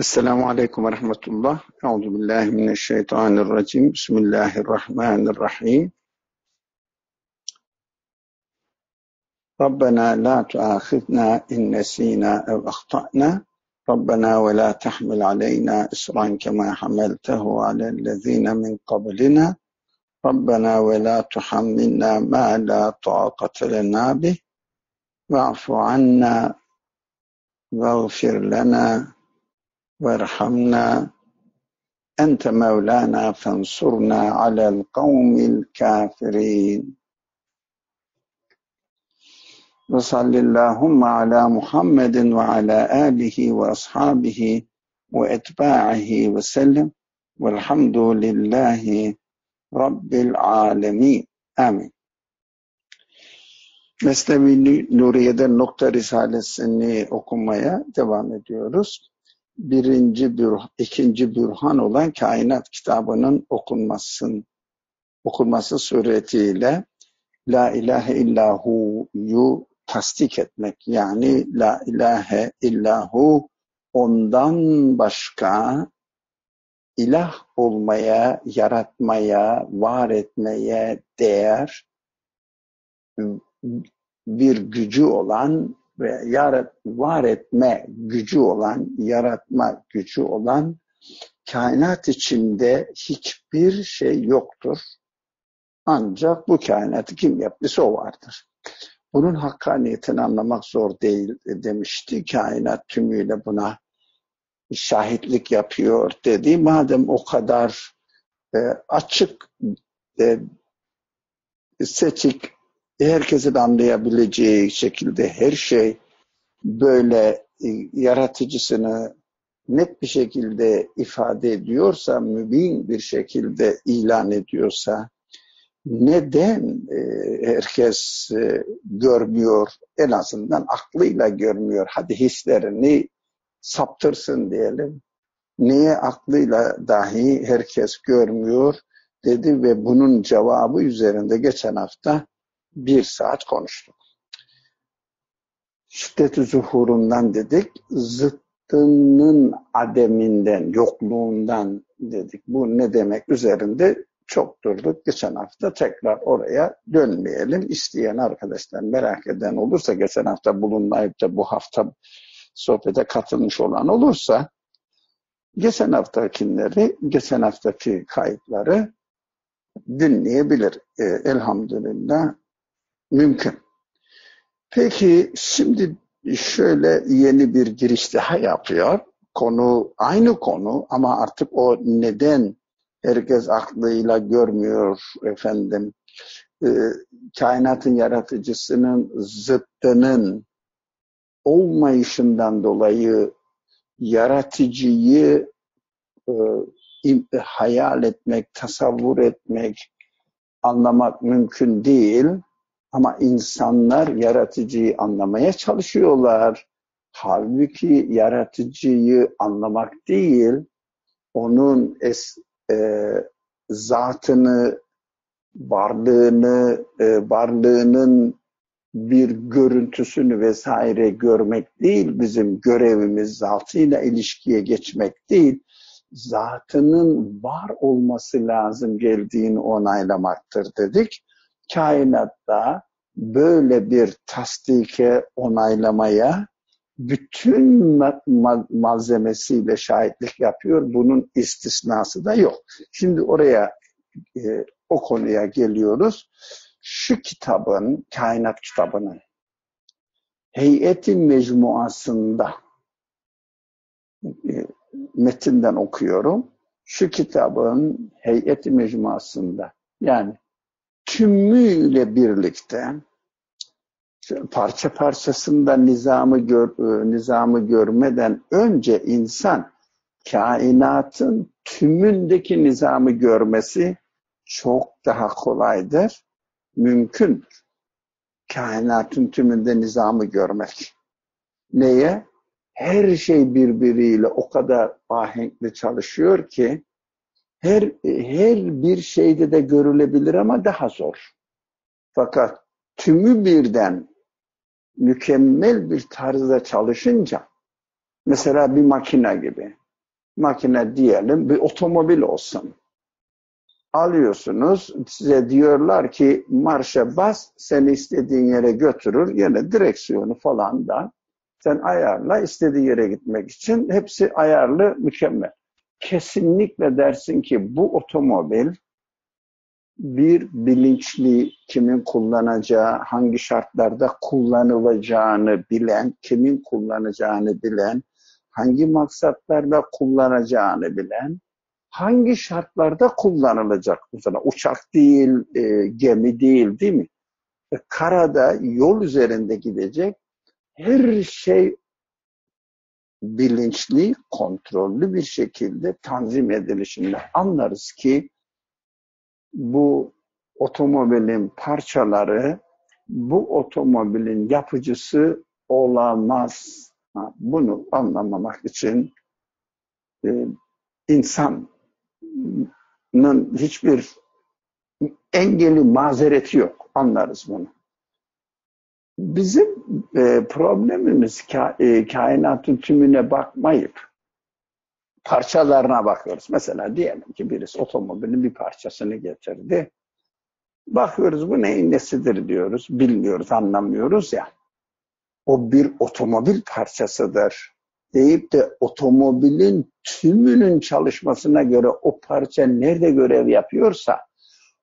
السلام عليكم ورحمة الله. أعوذ بالله من الشيطان الرجيم. بسم الله الرحمن الرحيم. ربنا لا تؤاخذنا إن نسينا أو أخطأنا. ربنا ولا تحمل علينا إصرا كما حملته على الذين من قبلنا. ربنا ولا تحملنا ما لا طاقة لنا به. واعف عنا واغفر لنا وارحمنا. أنت مولانا فانصرنا على القوم الكافرين. وصل اللهم على محمد وعلى آله وأصحابه وأتباعه وسلم والحمد لله رب العالمين. آمين. Mesnevi Nuriye'de Nokta Risalesini okumaya devam ediyoruz. Birinci bürhan, ikinci bürhan olan kainat kitabının okunmasın, okunması suretiyle La ilahe illahu tasdik etmek. Yani La ilahe illahu ondan başka ilah olmaya, yaratmaya, var etmeye değer bir gücü olan ve yarat, var etme gücü olan, yaratma gücü olan kainat içinde hiçbir şey yoktur. Ancak bu kainatı kim yaptıysa o vardır. Bunun hakkaniyetini anlamak zor değil demişti. Kainat tümüyle buna şahitlik yapıyor dedi. Madem o kadar e, açık, e, seçik, herkesin anlayabileceği şekilde her şey böyle e, yaratıcısını net bir şekilde ifade ediyorsa, mübin bir şekilde ilan ediyorsa, neden e, herkes e, görmüyor, en azından aklıyla görmüyor, hadi hislerini saptırsın diyelim. Niye aklıyla dahi herkes görmüyor? dedi ve bunun cevabı üzerinde geçen hafta bir saat konuştuk. Şiddet-i zuhurundan dedik, zıttının ademinden, yokluğundan dedik. Bu ne demek üzerinde çok durduk. Geçen hafta tekrar oraya dönmeyelim. İsteyen arkadaşlar merak eden olursa, geçen hafta bulunmayıp da bu hafta sohbete katılmış olan olursa, geçen haftakileri, geçen haftaki kayıtları dinleyebilir. E, elhamdülillah mümkün. Peki şimdi şöyle yeni bir giriş daha yapıyor. Konu aynı konu ama artık o neden herkes aklıyla görmüyor efendim. E, kainatın yaratıcısının zıttının olmayışından dolayı yaratıcıyı e, hayal etmek, tasavvur etmek, anlamak mümkün değil. Ama insanlar yaratıcıyı anlamaya çalışıyorlar. Halbuki yaratıcıyı anlamak değil, onun es, e, zatını, varlığını, e, varlığının bir görüntüsünü vesaire görmek değil, bizim görevimiz zatıyla ilişkiye geçmek değil, zatının var olması lazım geldiğini onaylamaktır dedik. Kainatta böyle bir tasdike, onaylamaya bütün malzemesiyle şahitlik yapıyor. Bunun istisnası da yok. Şimdi oraya e, o konuya geliyoruz. Şu kitabın, kainat kitabının heyeti mecmuasında e, metinden okuyorum. Şu kitabın heyeti mecmuasında yani tümüyle birlikte parça parçasında nizamı gör, nizamı görmeden önce insan kainatın tümündeki nizamı görmesi çok daha kolaydır, mümkündür. Kainatın tümünde nizamı görmek. Neye? Her şey birbiriyle o kadar ahenkli çalışıyor ki her her bir şeyde de görülebilir ama daha zor. Fakat tümü birden mükemmel bir tarzda çalışınca mesela bir makine gibi makine diyelim bir otomobil olsun. Alıyorsunuz size diyorlar ki marşa bas seni istediğin yere götürür. Yine direksiyonu falan da sen ayarla istediği yere gitmek için hepsi ayarlı mükemmel. Kesinlikle dersin ki bu otomobil bir bilinçli kimin kullanacağı, hangi şartlarda kullanılacağını bilen, kimin kullanacağını bilen, hangi maksatlarda kullanacağını bilen, hangi şartlarda kullanılacak. Mesela uçak değil, e, gemi değil değil mi? E, karada, yol üzerinde gidecek her şey bilinçli, kontrollü bir şekilde tanzim edilişinde anlarız ki bu otomobilin parçaları bu otomobilin yapıcısı olamaz. bunu anlamamak için e, insanın hiçbir engeli, mazereti yok. Anlarız bunu. Bizim e, problemimiz ka, e, kainatın tümüne bakmayıp parçalarına bakıyoruz. Mesela diyelim ki birisi otomobilin bir parçasını getirdi. Bakıyoruz bu neyin nesidir diyoruz. Bilmiyoruz, anlamıyoruz ya. O bir otomobil parçasıdır deyip de otomobilin tümünün çalışmasına göre o parça nerede görev yapıyorsa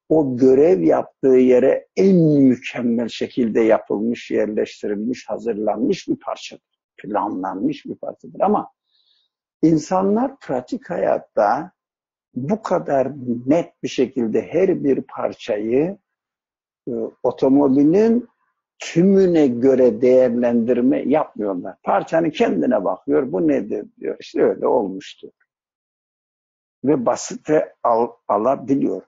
o görev yaptığı yere en mükemmel şekilde yapılmış, yerleştirilmiş, hazırlanmış bir parçadır. Planlanmış bir parçadır. Ama insanlar pratik hayatta bu kadar net bir şekilde her bir parçayı e, otomobilin tümüne göre değerlendirme yapmıyorlar. Parçanın kendine bakıyor, bu nedir diyor. İşte öyle olmuştur. Ve basite al, alabiliyor.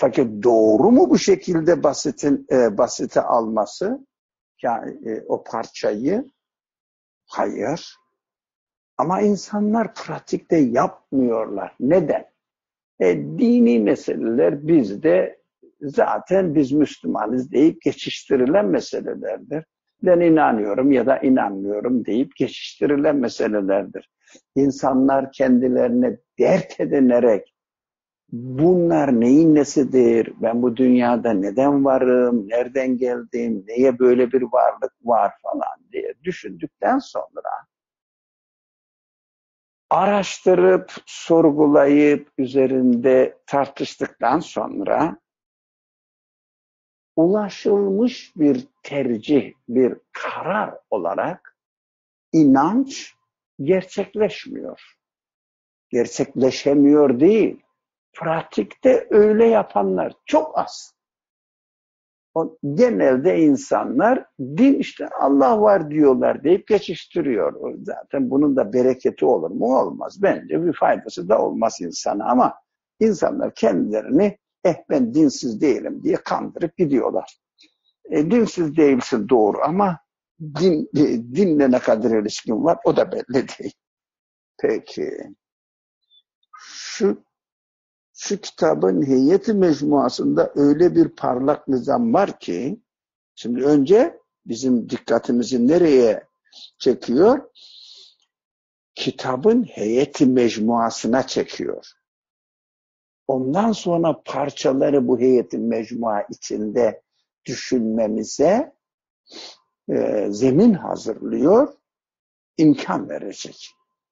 Fakat doğru mu bu şekilde basitin e, basite alması? Yani e, o parçayı? Hayır. Ama insanlar pratikte yapmıyorlar. Neden? E, dini meseleler bizde zaten biz Müslümanız deyip geçiştirilen meselelerdir. Ben inanıyorum ya da inanmıyorum deyip geçiştirilen meselelerdir. İnsanlar kendilerine dert edinerek bunlar neyin nesidir, ben bu dünyada neden varım, nereden geldim, neye böyle bir varlık var falan diye düşündükten sonra araştırıp, sorgulayıp, üzerinde tartıştıktan sonra ulaşılmış bir tercih, bir karar olarak inanç gerçekleşmiyor. Gerçekleşemiyor değil. Pratikte öyle yapanlar çok az. O, genelde insanlar din işte Allah var diyorlar deyip geçiştiriyor. Zaten bunun da bereketi olur mu? Olmaz. Bence bir faydası da olmaz insana ama insanlar kendilerini eh ben dinsiz değilim diye kandırıp gidiyorlar. E, dinsiz değilsin doğru ama din, e, dinle ne kadar ilişkin var o da belli değil. Peki. Şu şu kitabın heyeti mecmuasında öyle bir parlak nizam var ki şimdi önce bizim dikkatimizi nereye çekiyor? Kitabın heyeti mecmuasına çekiyor. Ondan sonra parçaları bu heyetin mecmua içinde düşünmemize e, zemin hazırlıyor, imkan verecek.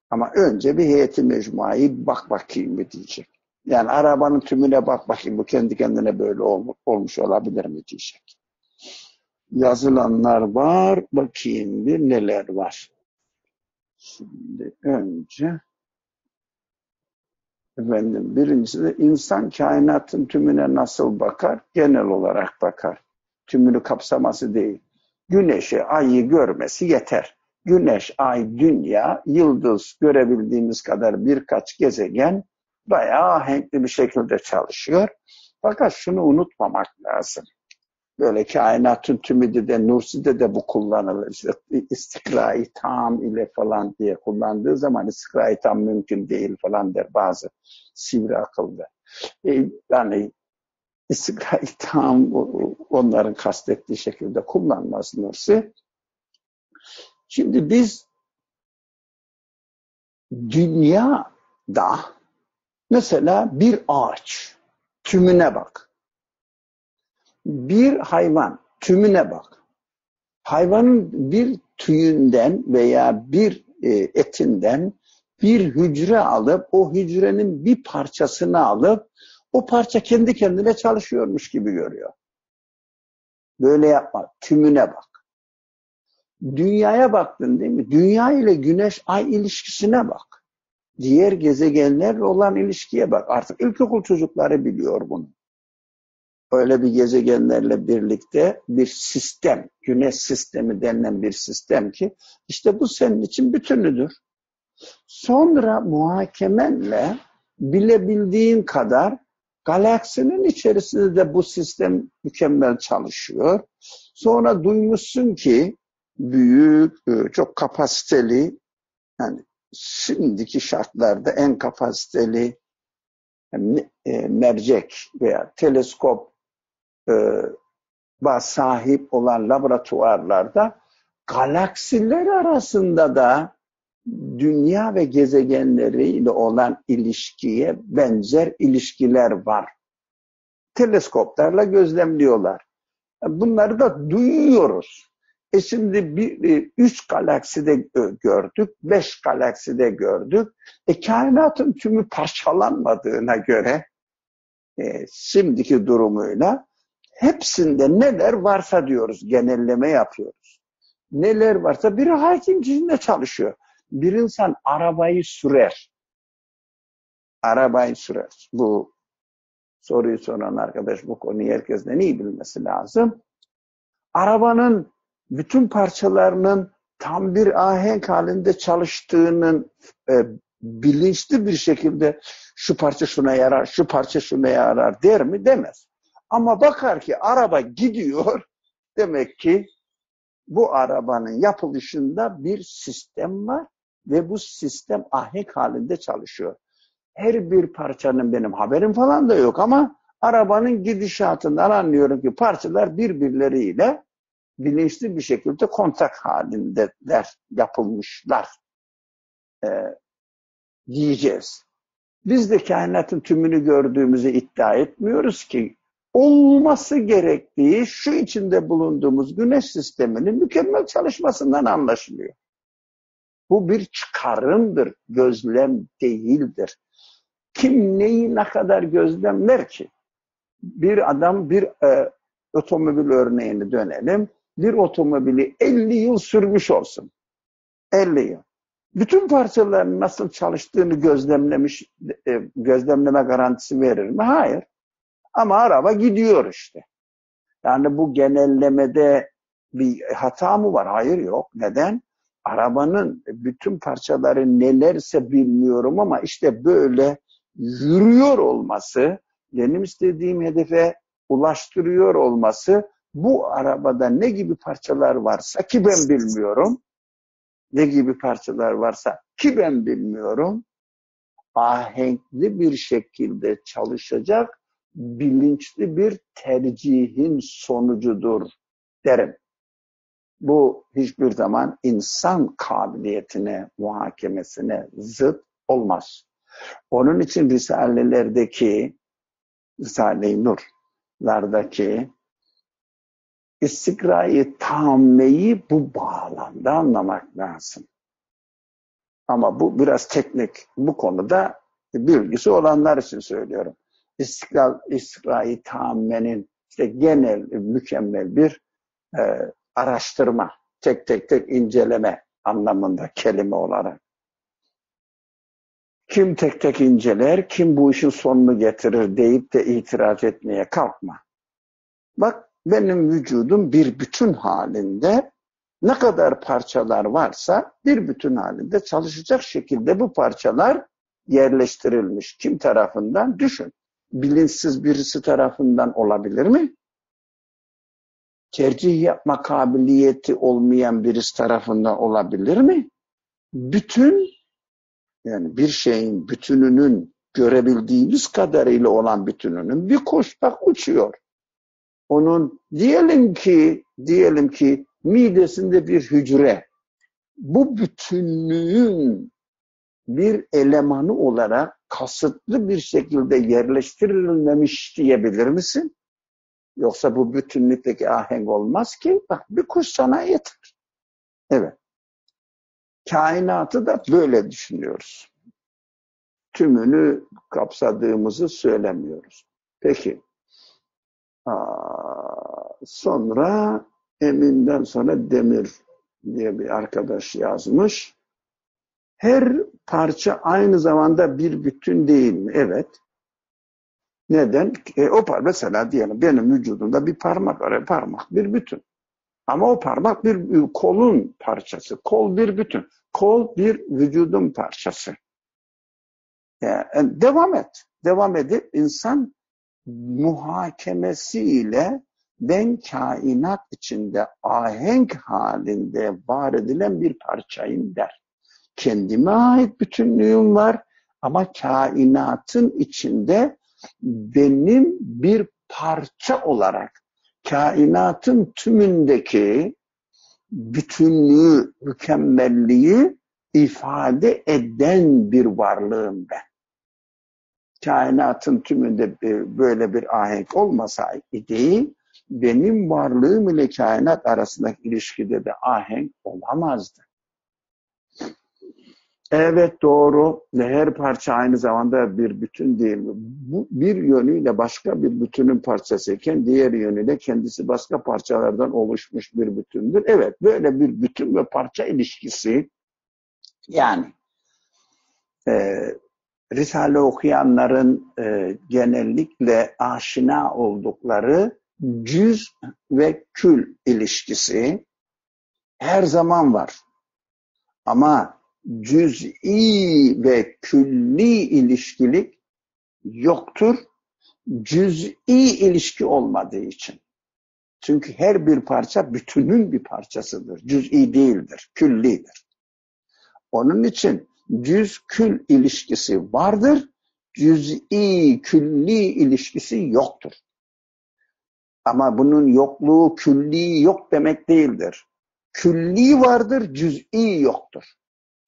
Ama önce bir heyeti mecmuayı bak bakayım mı diyecek. Yani arabanın tümüne bak bakayım bu kendi kendine böyle olmuş olabilir mi diyecek. Yazılanlar var. Bakayım bir neler var. Şimdi önce efendim birincisi de insan kainatın tümüne nasıl bakar? Genel olarak bakar. Tümünü kapsaması değil. Güneşi, ayı görmesi yeter. Güneş, ay, dünya, yıldız görebildiğimiz kadar birkaç gezegen bayağı ahenkli bir şekilde çalışıyor. Fakat şunu unutmamak lazım. Böyle kainatın tümü de Nursi'de de bu kullanılır. İşte tam ile falan diye kullandığı zaman istikrai tam mümkün değil falan der bazı sivri akıllı. E, yani istikrai tam onların kastettiği şekilde kullanmaz Nursi. Şimdi biz dünya da mesela bir ağaç tümüne bak. Bir hayvan tümüne bak. Hayvanın bir tüyünden veya bir e, etinden bir hücre alıp o hücrenin bir parçasını alıp o parça kendi kendine çalışıyormuş gibi görüyor. Böyle yapma. Tümüne bak. Dünyaya baktın değil mi? Dünya ile güneş ay ilişkisine bak. Diğer gezegenlerle olan ilişkiye bak. Artık ilkokul çocukları biliyor bunu. Öyle bir gezegenlerle birlikte bir sistem, güneş sistemi denilen bir sistem ki işte bu senin için bütünüdür. Sonra muhakemenle bilebildiğin kadar galaksinin içerisinde de bu sistem mükemmel çalışıyor. Sonra duymuşsun ki büyük, çok kapasiteli yani şimdiki şartlarda en kapasiteli e, mercek veya teleskop e, sahip olan laboratuvarlarda galaksiler arasında da dünya ve gezegenleriyle olan ilişkiye benzer ilişkiler var. Teleskoplarla gözlemliyorlar. Bunları da duyuyoruz. E şimdi bir, e, üç galakside gördük, beş galakside gördük. E kainatın tümü parçalanmadığına göre e, şimdiki durumuyla hepsinde neler varsa diyoruz, genelleme yapıyoruz. Neler varsa biri hakim cihinde çalışıyor. Bir insan arabayı sürer. Arabayı sürer. Bu soruyu soran arkadaş bu konuyu herkesten iyi bilmesi lazım. Arabanın bütün parçalarının tam bir ahenk halinde çalıştığının e, bilinçli bir şekilde şu parça şuna yarar, şu parça şuna yarar der mi? Demez. Ama bakar ki araba gidiyor, demek ki bu arabanın yapılışında bir sistem var ve bu sistem ahenk halinde çalışıyor. Her bir parçanın benim haberim falan da yok ama arabanın gidişatından anlıyorum ki parçalar birbirleriyle bilinçli bir şekilde kontak halindeler, yapılmışlar. Ee, diyeceğiz. Biz de kainatın tümünü gördüğümüzü iddia etmiyoruz ki olması gerektiği şu içinde bulunduğumuz güneş sisteminin mükemmel çalışmasından anlaşılıyor. Bu bir çıkarımdır, gözlem değildir. Kim neyi ne kadar gözlemler ki? Bir adam bir e, otomobil örneğini dönelim. Bir otomobili 50 yıl sürmüş olsun. 50 yıl bütün parçaların nasıl çalıştığını gözlemlemiş, e, gözlemleme garantisi verir mi? Hayır. Ama araba gidiyor işte. Yani bu genellemede bir hata mı var? Hayır yok. Neden? Arabanın bütün parçaları nelerse bilmiyorum ama işte böyle yürüyor olması, benim istediğim hedefe ulaştırıyor olması bu arabada ne gibi parçalar varsa ki ben bilmiyorum ne gibi parçalar varsa ki ben bilmiyorum ahenkli bir şekilde çalışacak bilinçli bir tercihin sonucudur derim. Bu hiçbir zaman insan kabiliyetine, muhakemesine zıt olmaz. Onun için Risalelerdeki, Risale-i Nur'lardaki istikrayı tammeyi bu bağlamda anlamak lazım. Ama bu biraz teknik. Bu konuda bilgisi olanlar için söylüyorum. İstikrar, istikrayı tammenin işte genel, mükemmel bir e, araştırma, tek tek tek inceleme anlamında kelime olarak. Kim tek tek inceler, kim bu işin sonunu getirir deyip de itiraz etmeye kalkma. Bak benim vücudum bir bütün halinde ne kadar parçalar varsa bir bütün halinde çalışacak şekilde bu parçalar yerleştirilmiş. Kim tarafından? Düşün. Bilinçsiz birisi tarafından olabilir mi? Tercih yapma kabiliyeti olmayan birisi tarafından olabilir mi? Bütün yani bir şeyin bütününün görebildiğimiz kadarıyla olan bütününün bir koştak uçuyor onun diyelim ki diyelim ki midesinde bir hücre bu bütünlüğün bir elemanı olarak kasıtlı bir şekilde yerleştirilmemiş diyebilir misin? Yoksa bu bütünlükteki ahenk olmaz ki. Bak bir kuş sana yeter. Evet. Kainatı da böyle düşünüyoruz. Tümünü kapsadığımızı söylemiyoruz. Peki. Sonra Emin'den sonra Demir diye bir arkadaş yazmış. Her parça aynı zamanda bir bütün değil mi? Evet. Neden? E, o par mesela diyelim benim vücudumda bir parmak var. Parmak bir bütün. Ama o parmak bir kolun parçası. Kol bir bütün. Kol bir vücudun parçası. Yani devam et. Devam edip insan muhakemesiyle ben kainat içinde ahenk halinde var edilen bir parçayım der. Kendime ait bütünlüğüm var ama kainatın içinde benim bir parça olarak kainatın tümündeki bütünlüğü, mükemmelliği ifade eden bir varlığım ben. Kainatın tümünde böyle bir ahenk olmasaydı benim varlığım ile kainat arasındaki ilişkide de ahenk olamazdı. Evet doğru ve her parça aynı zamanda bir bütün değil? Bu bir yönüyle başka bir bütünün parçasıyken diğer yönüyle kendisi başka parçalardan oluşmuş bir bütündür. Evet böyle bir bütün ve parça ilişkisi yani e, Risale okuyanların e, genellikle aşina oldukları cüz ve kül ilişkisi her zaman var. Ama cüz'i ve külli ilişkilik yoktur. Cüz'i ilişki olmadığı için. Çünkü her bir parça bütünün bir parçasıdır. Cüz'i değildir, küllidir. Onun için cüz-kül ilişkisi vardır, cüz'i külli ilişkisi yoktur. Ama bunun yokluğu külli yok demek değildir. Külli vardır, cüz'i yoktur.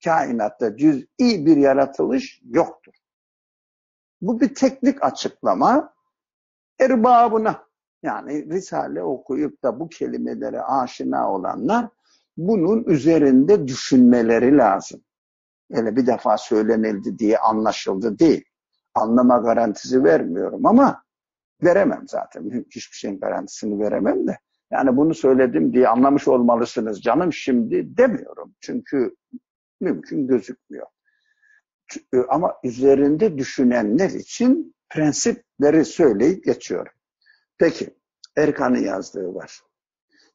Kainatta cüz'i bir yaratılış yoktur. Bu bir teknik açıklama. Erbabına yani Risale okuyup da bu kelimelere aşina olanlar bunun üzerinde düşünmeleri lazım. Öyle bir defa söylenildi diye anlaşıldı değil. Anlama garantisi vermiyorum ama veremem zaten. Hiçbir şeyin garantisini veremem de. Yani bunu söyledim diye anlamış olmalısınız canım şimdi demiyorum. Çünkü mümkün gözükmüyor. E, ama üzerinde düşünenler için prensipleri söyleyip geçiyorum. Peki Erkan'ın yazdığı var.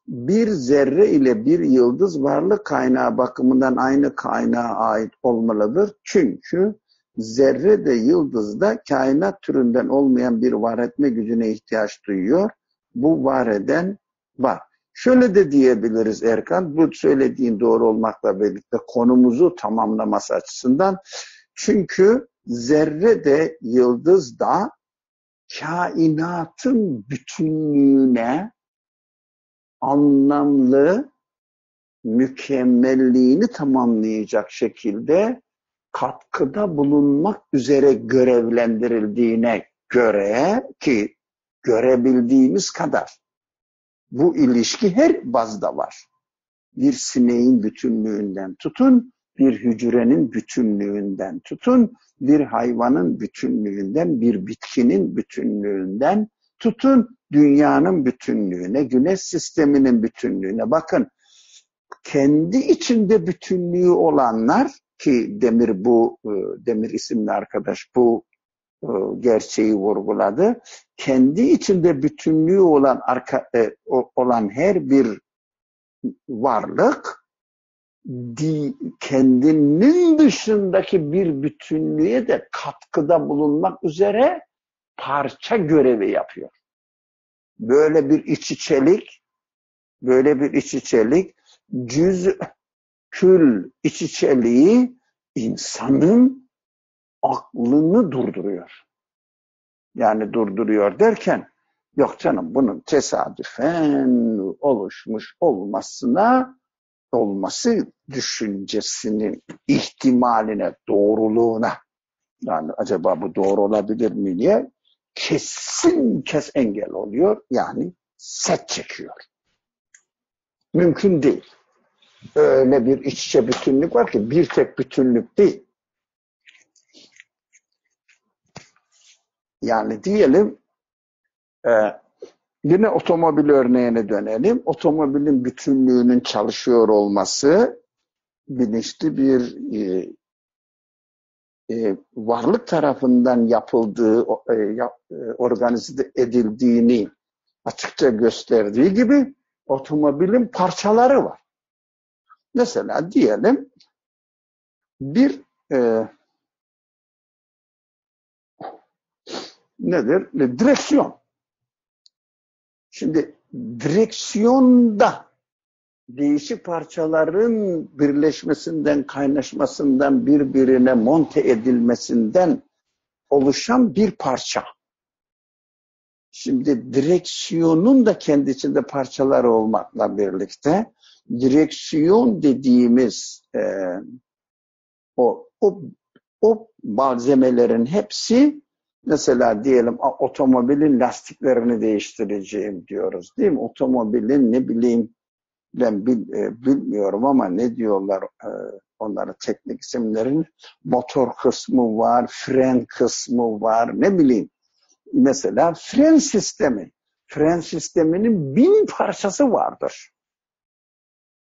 Bir zerre ile bir yıldız varlık kaynağı bakımından aynı kaynağa ait olmalıdır. Çünkü zerre de yıldız da kainat türünden olmayan bir var etme gücüne ihtiyaç duyuyor. Bu var eden var. Şöyle de diyebiliriz Erkan, bu söylediğin doğru olmakla birlikte konumuzu tamamlaması açısından. Çünkü zerre de yıldız da kainatın bütünlüğüne anlamlı mükemmelliğini tamamlayacak şekilde katkıda bulunmak üzere görevlendirildiğine göre ki görebildiğimiz kadar bu ilişki her bazda var. Bir sineğin bütünlüğünden tutun, bir hücrenin bütünlüğünden tutun, bir hayvanın bütünlüğünden, bir bitkinin bütünlüğünden tutun, dünyanın bütünlüğüne, güneş sisteminin bütünlüğüne. Bakın, kendi içinde bütünlüğü olanlar ki Demir bu e, Demir isimli arkadaş bu e, gerçeği vurguladı. Kendi içinde bütünlüğü olan arka, e, olan her bir varlık kendinin dışındaki bir bütünlüğe de katkıda bulunmak üzere parça görevi yapıyor. Böyle bir iç içelik, böyle bir iç içelik cüz kül iç içeliği insanın aklını durduruyor. Yani durduruyor derken yok canım bunun tesadüfen oluşmuş olmasına olması düşüncesinin ihtimaline, doğruluğuna yani acaba bu doğru olabilir mi diye kesin kes engel oluyor. Yani set çekiyor. Mümkün değil. Öyle bir iç içe bütünlük var ki bir tek bütünlük değil. Yani diyelim e, yine otomobil örneğine dönelim. Otomobilin bütünlüğünün çalışıyor olması bilinçli bir e, e, varlık tarafından yapıldığı, e, yap, e, organize edildiğini açıkça gösterdiği gibi otomobilin parçaları var. Mesela diyelim bir e, nedir? Direksiyon. Şimdi direksiyonda değişik parçaların birleşmesinden, kaynaşmasından, birbirine monte edilmesinden oluşan bir parça. Şimdi direksiyonun da kendi içinde parçaları olmakla birlikte direksiyon dediğimiz e, o, o, o malzemelerin hepsi mesela diyelim otomobilin lastiklerini değiştireceğim diyoruz değil mi? Otomobilin ne bileyim ben bil, e, bilmiyorum ama ne diyorlar e, onların teknik isimlerin motor kısmı var, fren kısmı var, ne bileyim. Mesela fren sistemi. Fren sisteminin bin parçası vardır.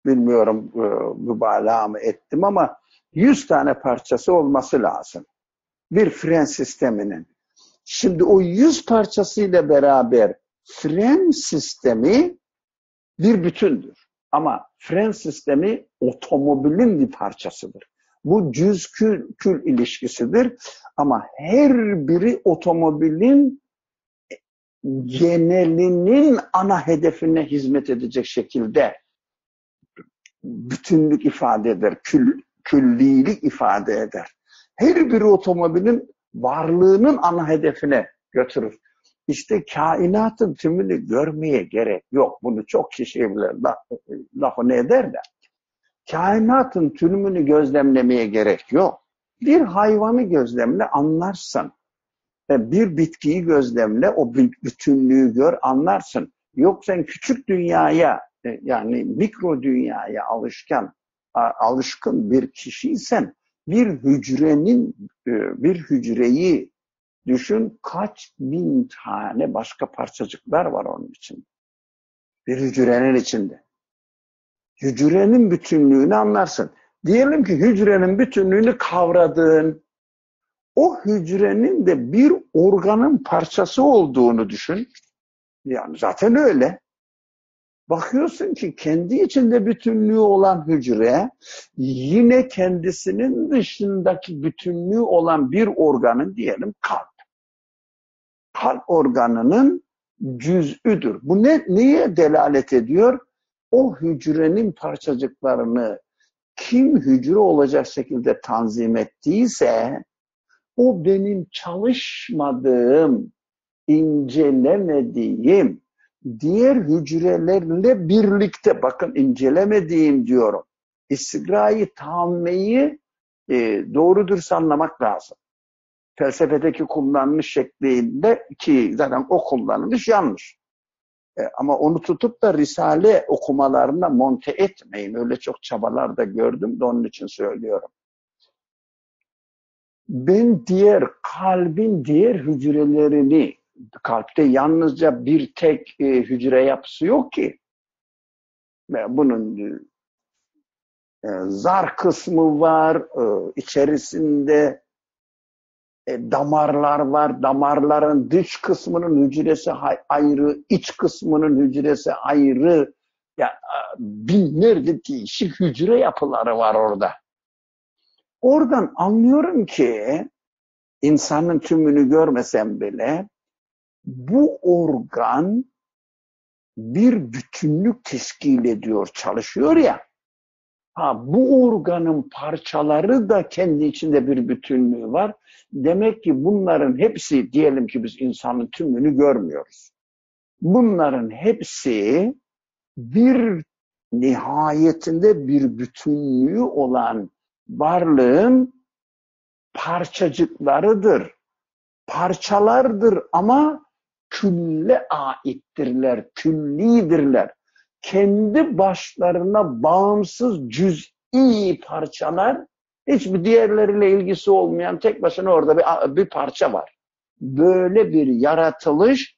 Bilmiyorum e, mübalağa mı ettim ama yüz tane parçası olması lazım. Bir fren sisteminin. Şimdi o yüz parçasıyla beraber fren sistemi bir bütündür. Ama fren sistemi otomobilin bir parçasıdır. Bu cüz kül, kül ilişkisidir. Ama her biri otomobilin genelinin ana hedefine hizmet edecek şekilde bütünlük ifade eder, kül, küllilik ifade eder. Her biri otomobilin varlığının ana hedefine götürür. İşte kainatın tümünü görmeye gerek yok. Bunu çok kişi bilir, lafını eder de. Kainatın tümünü gözlemlemeye gerek yok. Bir hayvanı gözlemle anlarsın. E, bir bitkiyi gözlemle o bütünlüğü gör anlarsın. Yok sen küçük dünyaya e, yani mikro dünyaya alışkan alışkın bir kişiysen bir hücrenin e, bir hücreyi Düşün kaç bin tane başka parçacıklar var onun için. Bir hücrenin içinde. Hücrenin bütünlüğünü anlarsın. Diyelim ki hücrenin bütünlüğünü kavradın. O hücrenin de bir organın parçası olduğunu düşün. Yani zaten öyle. Bakıyorsun ki kendi içinde bütünlüğü olan hücre yine kendisinin dışındaki bütünlüğü olan bir organın diyelim kalp kalp organının cüz'üdür. Bu ne, neye delalet ediyor? O hücrenin parçacıklarını kim hücre olacak şekilde tanzim ettiyse o benim çalışmadığım, incelemediğim diğer hücrelerle birlikte bakın incelemediğim diyorum. İstigrayı tammeyi e, doğrudur anlamak lazım felsefedeki kullanmış şeklinde ki zaten o kullanılmış yanlış. E, ama onu tutup da Risale okumalarına monte etmeyin. Öyle çok çabalar da gördüm de onun için söylüyorum. Ben diğer kalbin diğer hücrelerini kalpte yalnızca bir tek e, hücre yapısı yok ki. Bunun e, zar kısmı var, e, içerisinde e, damarlar var. Damarların dış kısmının hücresi ayrı, iç kısmının hücresi ayrı. Ya binlerce değişik hücre yapıları var orada. Oradan anlıyorum ki insanın tümünü görmesem bile bu organ bir bütünlük teşkil ediyor, çalışıyor ya. Ha, bu organın parçaları da kendi içinde bir bütünlüğü var. Demek ki bunların hepsi, diyelim ki biz insanın tümünü görmüyoruz. Bunların hepsi bir nihayetinde bir bütünlüğü olan varlığın parçacıklarıdır. Parçalardır ama külle aittirler, küllidirler. Kendi başlarına bağımsız cüz'i parçalar, hiçbir diğerleriyle ilgisi olmayan tek başına orada bir, bir parça var. Böyle bir yaratılış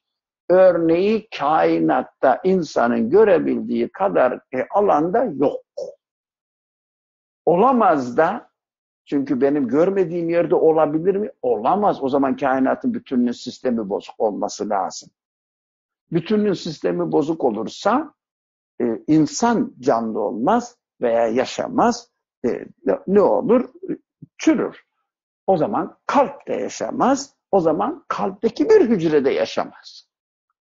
örneği kainatta insanın görebildiği kadar e, alanda yok. Olamaz da çünkü benim görmediğim yerde olabilir mi? Olamaz. O zaman kainatın bütünlüğün sistemi bozuk olması lazım. Bütünlüğün sistemi bozuk olursa e, insan canlı olmaz veya yaşamaz. E, ne olur? Çürür. O zaman kalp de yaşamaz. O zaman kalpteki bir hücrede yaşamaz.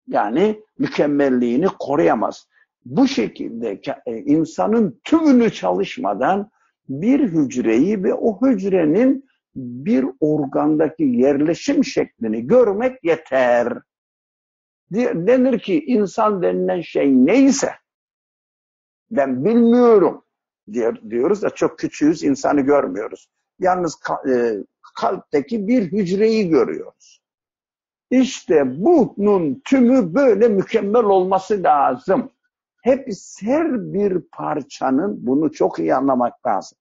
Yani mükemmelliğini koruyamaz. Bu şekilde e, insanın tümünü çalışmadan bir hücreyi ve o hücrenin bir organdaki yerleşim şeklini görmek yeter. Denir ki insan denilen şey neyse ben bilmiyorum diyoruz da çok küçüğüz insanı görmüyoruz. Yalnız e, kalpteki bir hücreyi görüyoruz. İşte bunun tümü böyle mükemmel olması lazım. Hep her bir parçanın bunu çok iyi anlamak lazım.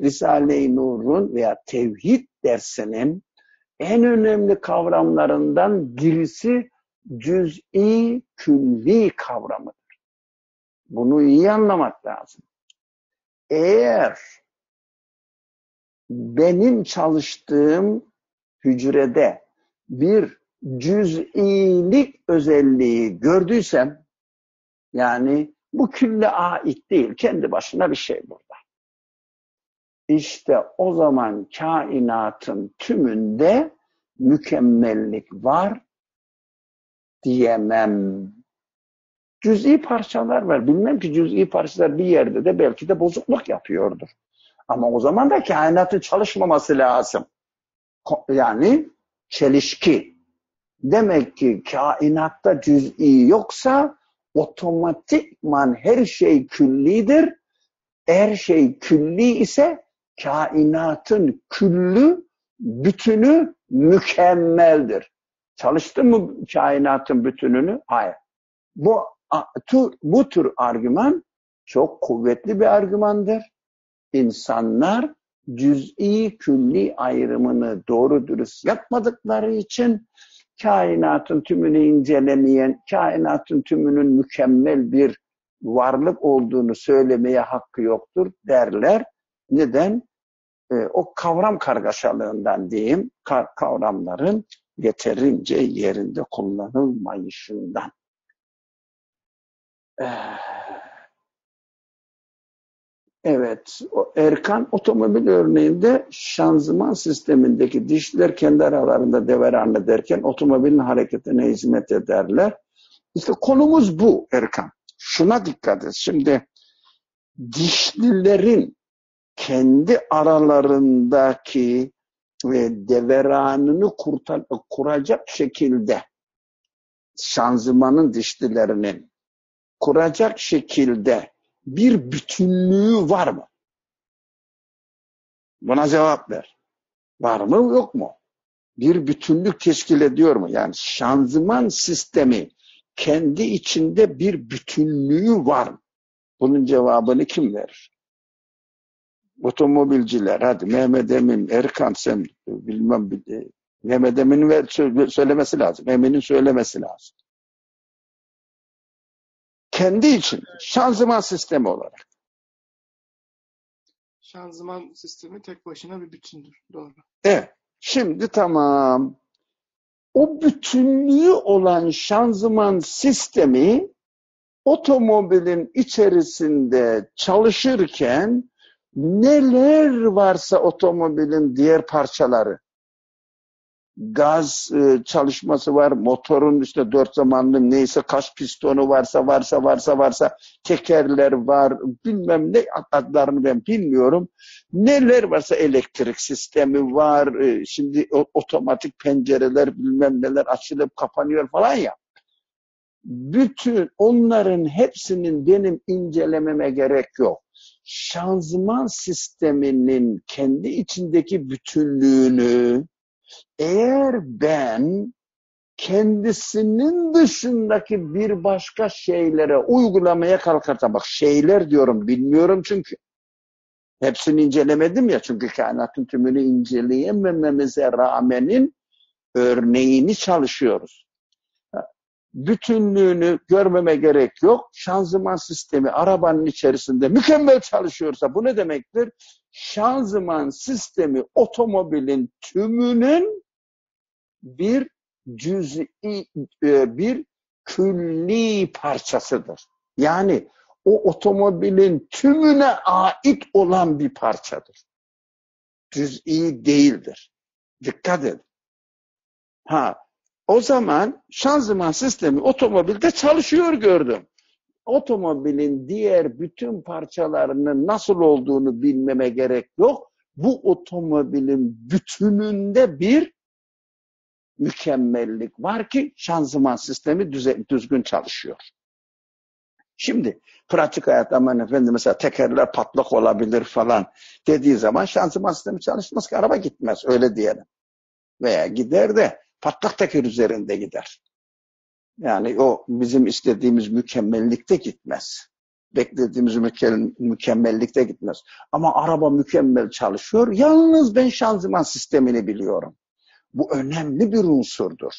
Risale-i Nur'un veya tevhid dersinin en önemli kavramlarından birisi cüz'i külli kavramıdır. Bunu iyi anlamak lazım. Eğer benim çalıştığım hücrede bir cüz'ilik özelliği gördüysem yani bu külle ait değil. Kendi başına bir şey burada. İşte o zaman kainatın tümünde mükemmellik var diyemem. Cüz'i parçalar var. Bilmem ki cüz'i parçalar bir yerde de belki de bozukluk yapıyordur. Ama o zaman da kainatın çalışmaması lazım. Yani çelişki. Demek ki kainatta cüz'i yoksa otomatikman her şey küllidir. Her şey külli ise kainatın küllü, bütünü mükemmeldir. Çalıştı mı kainatın bütününü? Hayır. Bu, bu tür argüman çok kuvvetli bir argümandır. İnsanlar cüz'i külli ayrımını doğru dürüst yapmadıkları için kainatın tümünü incelemeyen, kainatın tümünün mükemmel bir varlık olduğunu söylemeye hakkı yoktur derler. Neden? Ee, o kavram kargaşalığından diyeyim, kavramların yeterince yerinde kullanılmayışından. Ee, evet, o Erkan otomobil örneğinde şanzıman sistemindeki dişler kendi aralarında deveran ederken otomobilin hareketine hizmet ederler. İşte konumuz bu Erkan. Şuna dikkat et. Şimdi dişlilerin kendi aralarındaki e, deveranını kurtar, kuracak şekilde şanzımanın dişlilerinin kuracak şekilde bir bütünlüğü var mı? Buna cevap ver. Var mı yok mu? Bir bütünlük teşkil ediyor mu? Yani şanzıman sistemi kendi içinde bir bütünlüğü var mı? Bunun cevabını kim verir? Otomobilciler, hadi Mehmet Emin, Erkan sen bilmem Mehmet Emin'in söylemesi lazım. Emin'in söylemesi lazım. Kendi için şanzıman sistemi olarak. Şanzıman sistemi tek başına bir bütündür. Doğru. Evet. Şimdi tamam. O bütünlüğü olan şanzıman sistemi otomobilin içerisinde çalışırken neler varsa otomobilin diğer parçaları gaz e, çalışması var, motorun işte dört zamanlı neyse kaç pistonu varsa varsa varsa varsa tekerler var, bilmem ne adlarını ben bilmiyorum. Neler varsa elektrik sistemi var, e, şimdi otomatik pencereler bilmem neler açılıp kapanıyor falan ya. bütün onların hepsinin benim incelememe gerek yok. Şanzıman sisteminin kendi içindeki bütünlüğünü eğer ben kendisinin dışındaki bir başka şeylere uygulamaya kalkarsam, bak şeyler diyorum bilmiyorum çünkü. Hepsini incelemedim ya çünkü kainatın tümünü inceleyemememize rağmenin örneğini çalışıyoruz. Bütünlüğünü görmeme gerek yok. Şanzıman sistemi arabanın içerisinde mükemmel çalışıyorsa bu ne demektir? Şanzıman sistemi otomobilin tümünün bir cüz'i e, bir külli parçasıdır. Yani o otomobilin tümüne ait olan bir parçadır. Cüz'i değildir. Dikkat edin. Ha, o zaman şanzıman sistemi otomobilde çalışıyor gördüm. Otomobilin diğer bütün parçalarının nasıl olduğunu bilmeme gerek yok. Bu otomobilin bütününde bir mükemmellik var ki şanzıman sistemi düze, düzgün çalışıyor. Şimdi pratik hayat aman efendim mesela tekerler patlak olabilir falan dediği zaman şanzıman sistemi çalışmaz ki araba gitmez öyle diyelim. Veya gider de patlak teker üzerinde gider. Yani o bizim istediğimiz mükemmellikte gitmez. Beklediğimiz mükemmellikte gitmez. Ama araba mükemmel çalışıyor. Yalnız ben şanzıman sistemini biliyorum. Bu önemli bir unsurdur.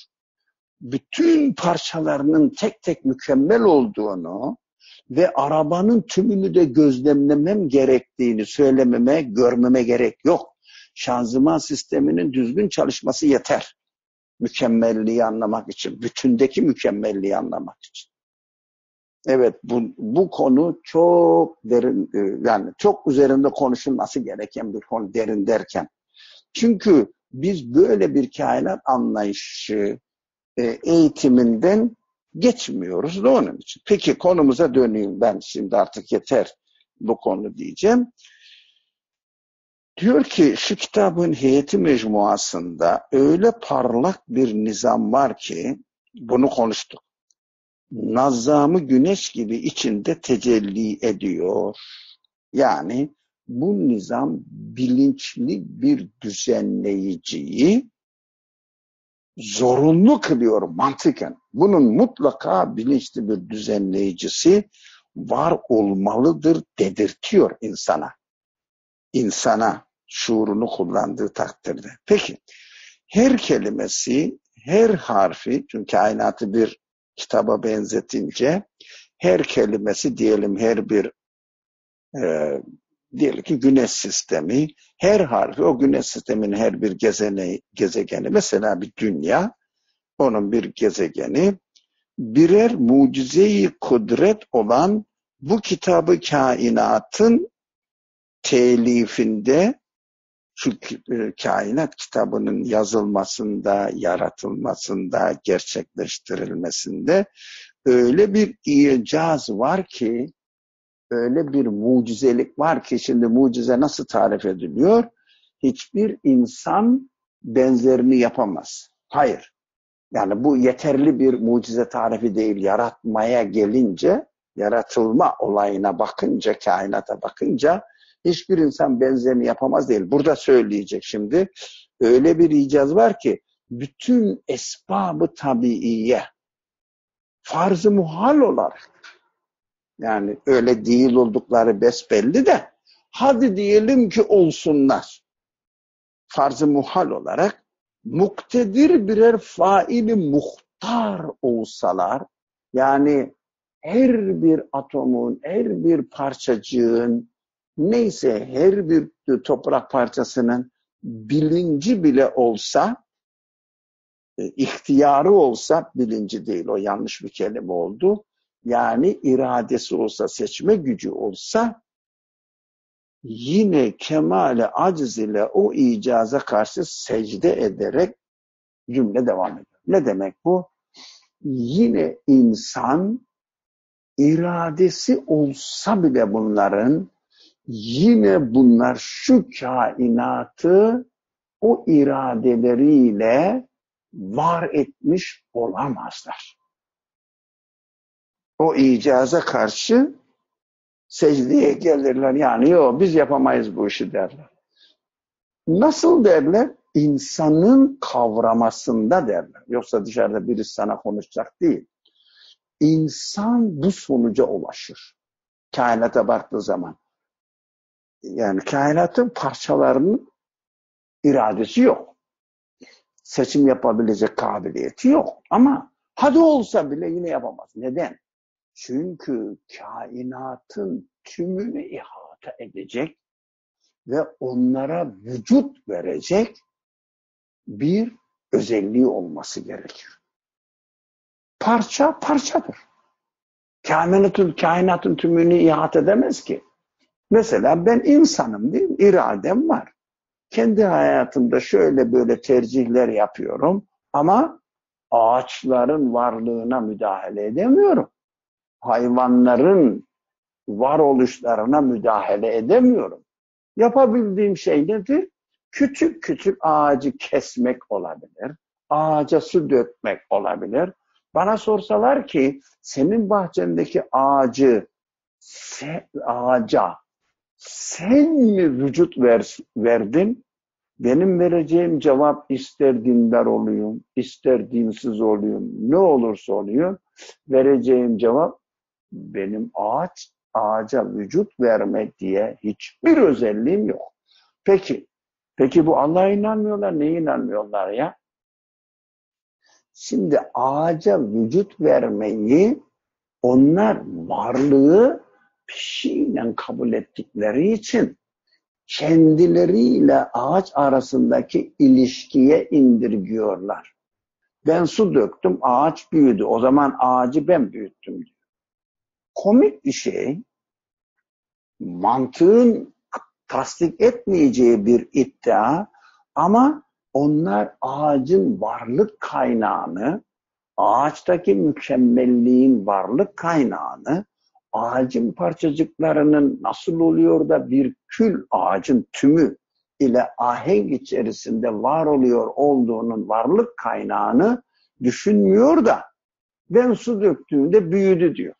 Bütün parçalarının tek tek mükemmel olduğunu ve arabanın tümünü de gözlemlemem gerektiğini söylememe, görmeme gerek yok. Şanzıman sisteminin düzgün çalışması yeter. Mükemmelliği anlamak için, bütündeki mükemmelliği anlamak için. Evet bu, bu konu çok derin e, yani çok üzerinde konuşulması gereken bir konu derin derken. Çünkü biz böyle bir kainat anlayışı e, eğitiminden geçmiyoruz da onun için. Peki konumuza döneyim ben şimdi artık yeter bu konu diyeceğim. Diyor ki şu kitabın heyeti mecmuasında öyle parlak bir nizam var ki bunu konuştuk. Nazzamı güneş gibi içinde tecelli ediyor. Yani bu nizam bilinçli bir düzenleyiciyi zorunlu kılıyor mantıken. Bunun mutlaka bilinçli bir düzenleyicisi var olmalıdır dedirtiyor insana. İnsana şuurunu kullandığı takdirde. Peki her kelimesi, her harfi, çünkü kainatı bir kitaba benzetince her kelimesi diyelim her bir e, diyelim ki güneş sistemi, her harfi o güneş sisteminin her bir gezeni, gezegeni, mesela bir dünya, onun bir gezegeni, birer mucizeyi kudret olan bu kitabı kainatın telifinde, şu e, kainat kitabının yazılmasında, yaratılmasında, gerçekleştirilmesinde öyle bir icaz var ki öyle bir mucizelik var ki şimdi mucize nasıl tarif ediliyor? Hiçbir insan benzerini yapamaz. Hayır. Yani bu yeterli bir mucize tarifi değil. Yaratmaya gelince, yaratılma olayına bakınca, kainata bakınca hiçbir insan benzerini yapamaz değil. Burada söyleyecek şimdi. Öyle bir icaz var ki bütün esbabı tabiiye farz-ı muhal olarak yani öyle değil oldukları besbelli de hadi diyelim ki olsunlar. Farz-ı muhal olarak muktedir birer faili muhtar olsalar yani her bir atomun, her bir parçacığın neyse her bir toprak parçasının bilinci bile olsa e, ihtiyarı olsa bilinci değil o yanlış bir kelime oldu yani iradesi olsa, seçme gücü olsa yine kemale aciz ile o icaza karşı secde ederek cümle devam ediyor. Ne demek bu? Yine insan iradesi olsa bile bunların yine bunlar şu kainatı o iradeleriyle var etmiş olamazlar. o icaza karşı secdeye gelirler. Yani yok biz yapamayız bu işi derler. Nasıl derler? İnsanın kavramasında derler. Yoksa dışarıda birisi sana konuşacak değil. İnsan bu sonuca ulaşır. Kainata baktığı zaman. Yani kainatın parçalarının iradesi yok. Seçim yapabilecek kabiliyeti yok. Ama hadi olsa bile yine yapamaz. Neden? Çünkü kainatın tümünü ihata edecek ve onlara vücut verecek bir özelliği olması gerekir. Parça parçadır. Kainatın, kainatın tümünü ihata edemez ki. Mesela ben insanım değil mi? İradem var. Kendi hayatımda şöyle böyle tercihler yapıyorum ama ağaçların varlığına müdahale edemiyorum. Hayvanların varoluşlarına müdahale edemiyorum. Yapabildiğim şey nedir? Küçük küçük ağacı kesmek olabilir. Ağaca su dökmek olabilir. Bana sorsalar ki senin bahçendeki ağacı sen, ağaca sen mi vücut ver, verdin? Benim vereceğim cevap ister dindar olayım, ister dinsiz olayım, ne olursa olayım. Vereceğim cevap benim ağaç ağaca vücut verme diye hiçbir özelliğim yok. Peki, peki bu Allah'a inanmıyorlar, neye inanmıyorlar ya? Şimdi ağaca vücut vermeyi onlar varlığı pişiyle kabul ettikleri için kendileriyle ağaç arasındaki ilişkiye indirgiyorlar. Ben su döktüm, ağaç büyüdü. O zaman ağacı ben büyüttüm diyor. Komik bir şey, mantığın tasdik etmeyeceği bir iddia ama onlar ağacın varlık kaynağını, ağaçtaki mükemmelliğin varlık kaynağını, ağacın parçacıklarının nasıl oluyor da bir kül ağacın tümü ile ahenk içerisinde var oluyor olduğunun varlık kaynağını düşünmüyor da ben su döktüğümde büyüdü diyor.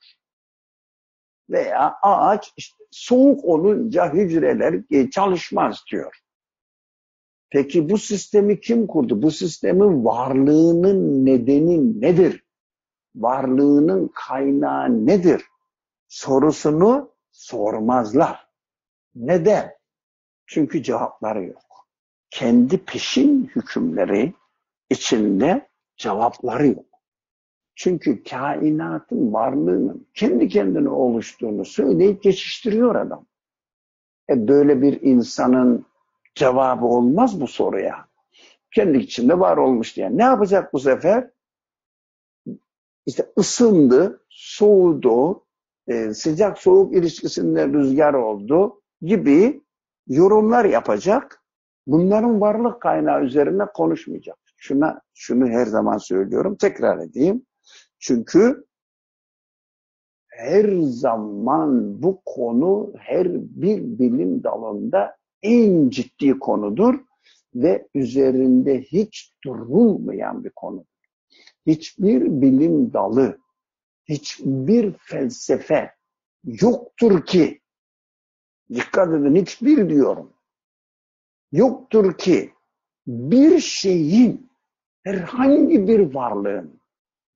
Veya ağaç işte soğuk olunca hücreler çalışmaz diyor. Peki bu sistemi kim kurdu? Bu sistemin varlığının nedeni nedir? Varlığının kaynağı nedir? Sorusunu sormazlar. Neden? Çünkü cevapları yok. Kendi peşin hükümleri içinde cevapları yok. Çünkü kainatın varlığının kendi kendine oluştuğunu söyleyip geçiştiriyor adam. E böyle bir insanın cevabı olmaz bu soruya. Kendi içinde var olmuş diye. Ne yapacak bu sefer? İşte ısındı, soğudu, e, sıcak soğuk ilişkisinde rüzgar oldu gibi yorumlar yapacak. Bunların varlık kaynağı üzerine konuşmayacak. Şuna, şunu her zaman söylüyorum, tekrar edeyim. Çünkü her zaman bu konu her bir bilim dalında en ciddi konudur ve üzerinde hiç durulmayan bir konudur. Hiçbir bilim dalı, hiçbir felsefe yoktur ki, dikkat edin hiçbir diyorum, yoktur ki bir şeyin, herhangi bir varlığın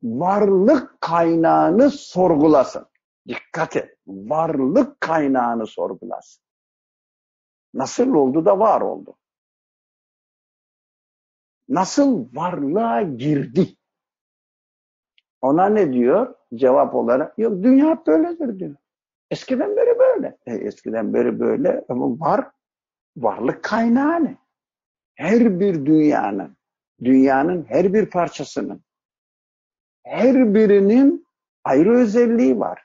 varlık kaynağını sorgulasın. Dikkat et, varlık kaynağını sorgulasın. Nasıl oldu da var oldu? Nasıl varlığa girdi? Ona ne diyor? Cevap olarak yok dünya böyledir diyor. Eskiden beri böyle. E, eskiden beri böyle ama var varlık kaynağı ne? Her bir dünyanın, dünyanın her bir parçasının, her birinin ayrı özelliği var.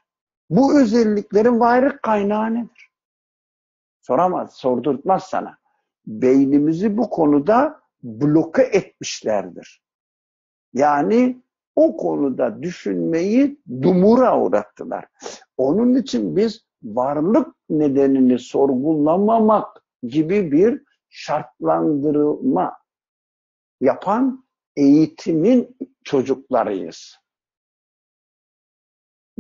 Bu özelliklerin varlık kaynağı nedir? Soramaz, sordurtmaz sana. Beynimizi bu konuda bloke etmişlerdir. Yani o konuda düşünmeyi dumura uğrattılar. Onun için biz varlık nedenini sorgulamamak gibi bir şartlandırma yapan eğitimin çocuklarıyız.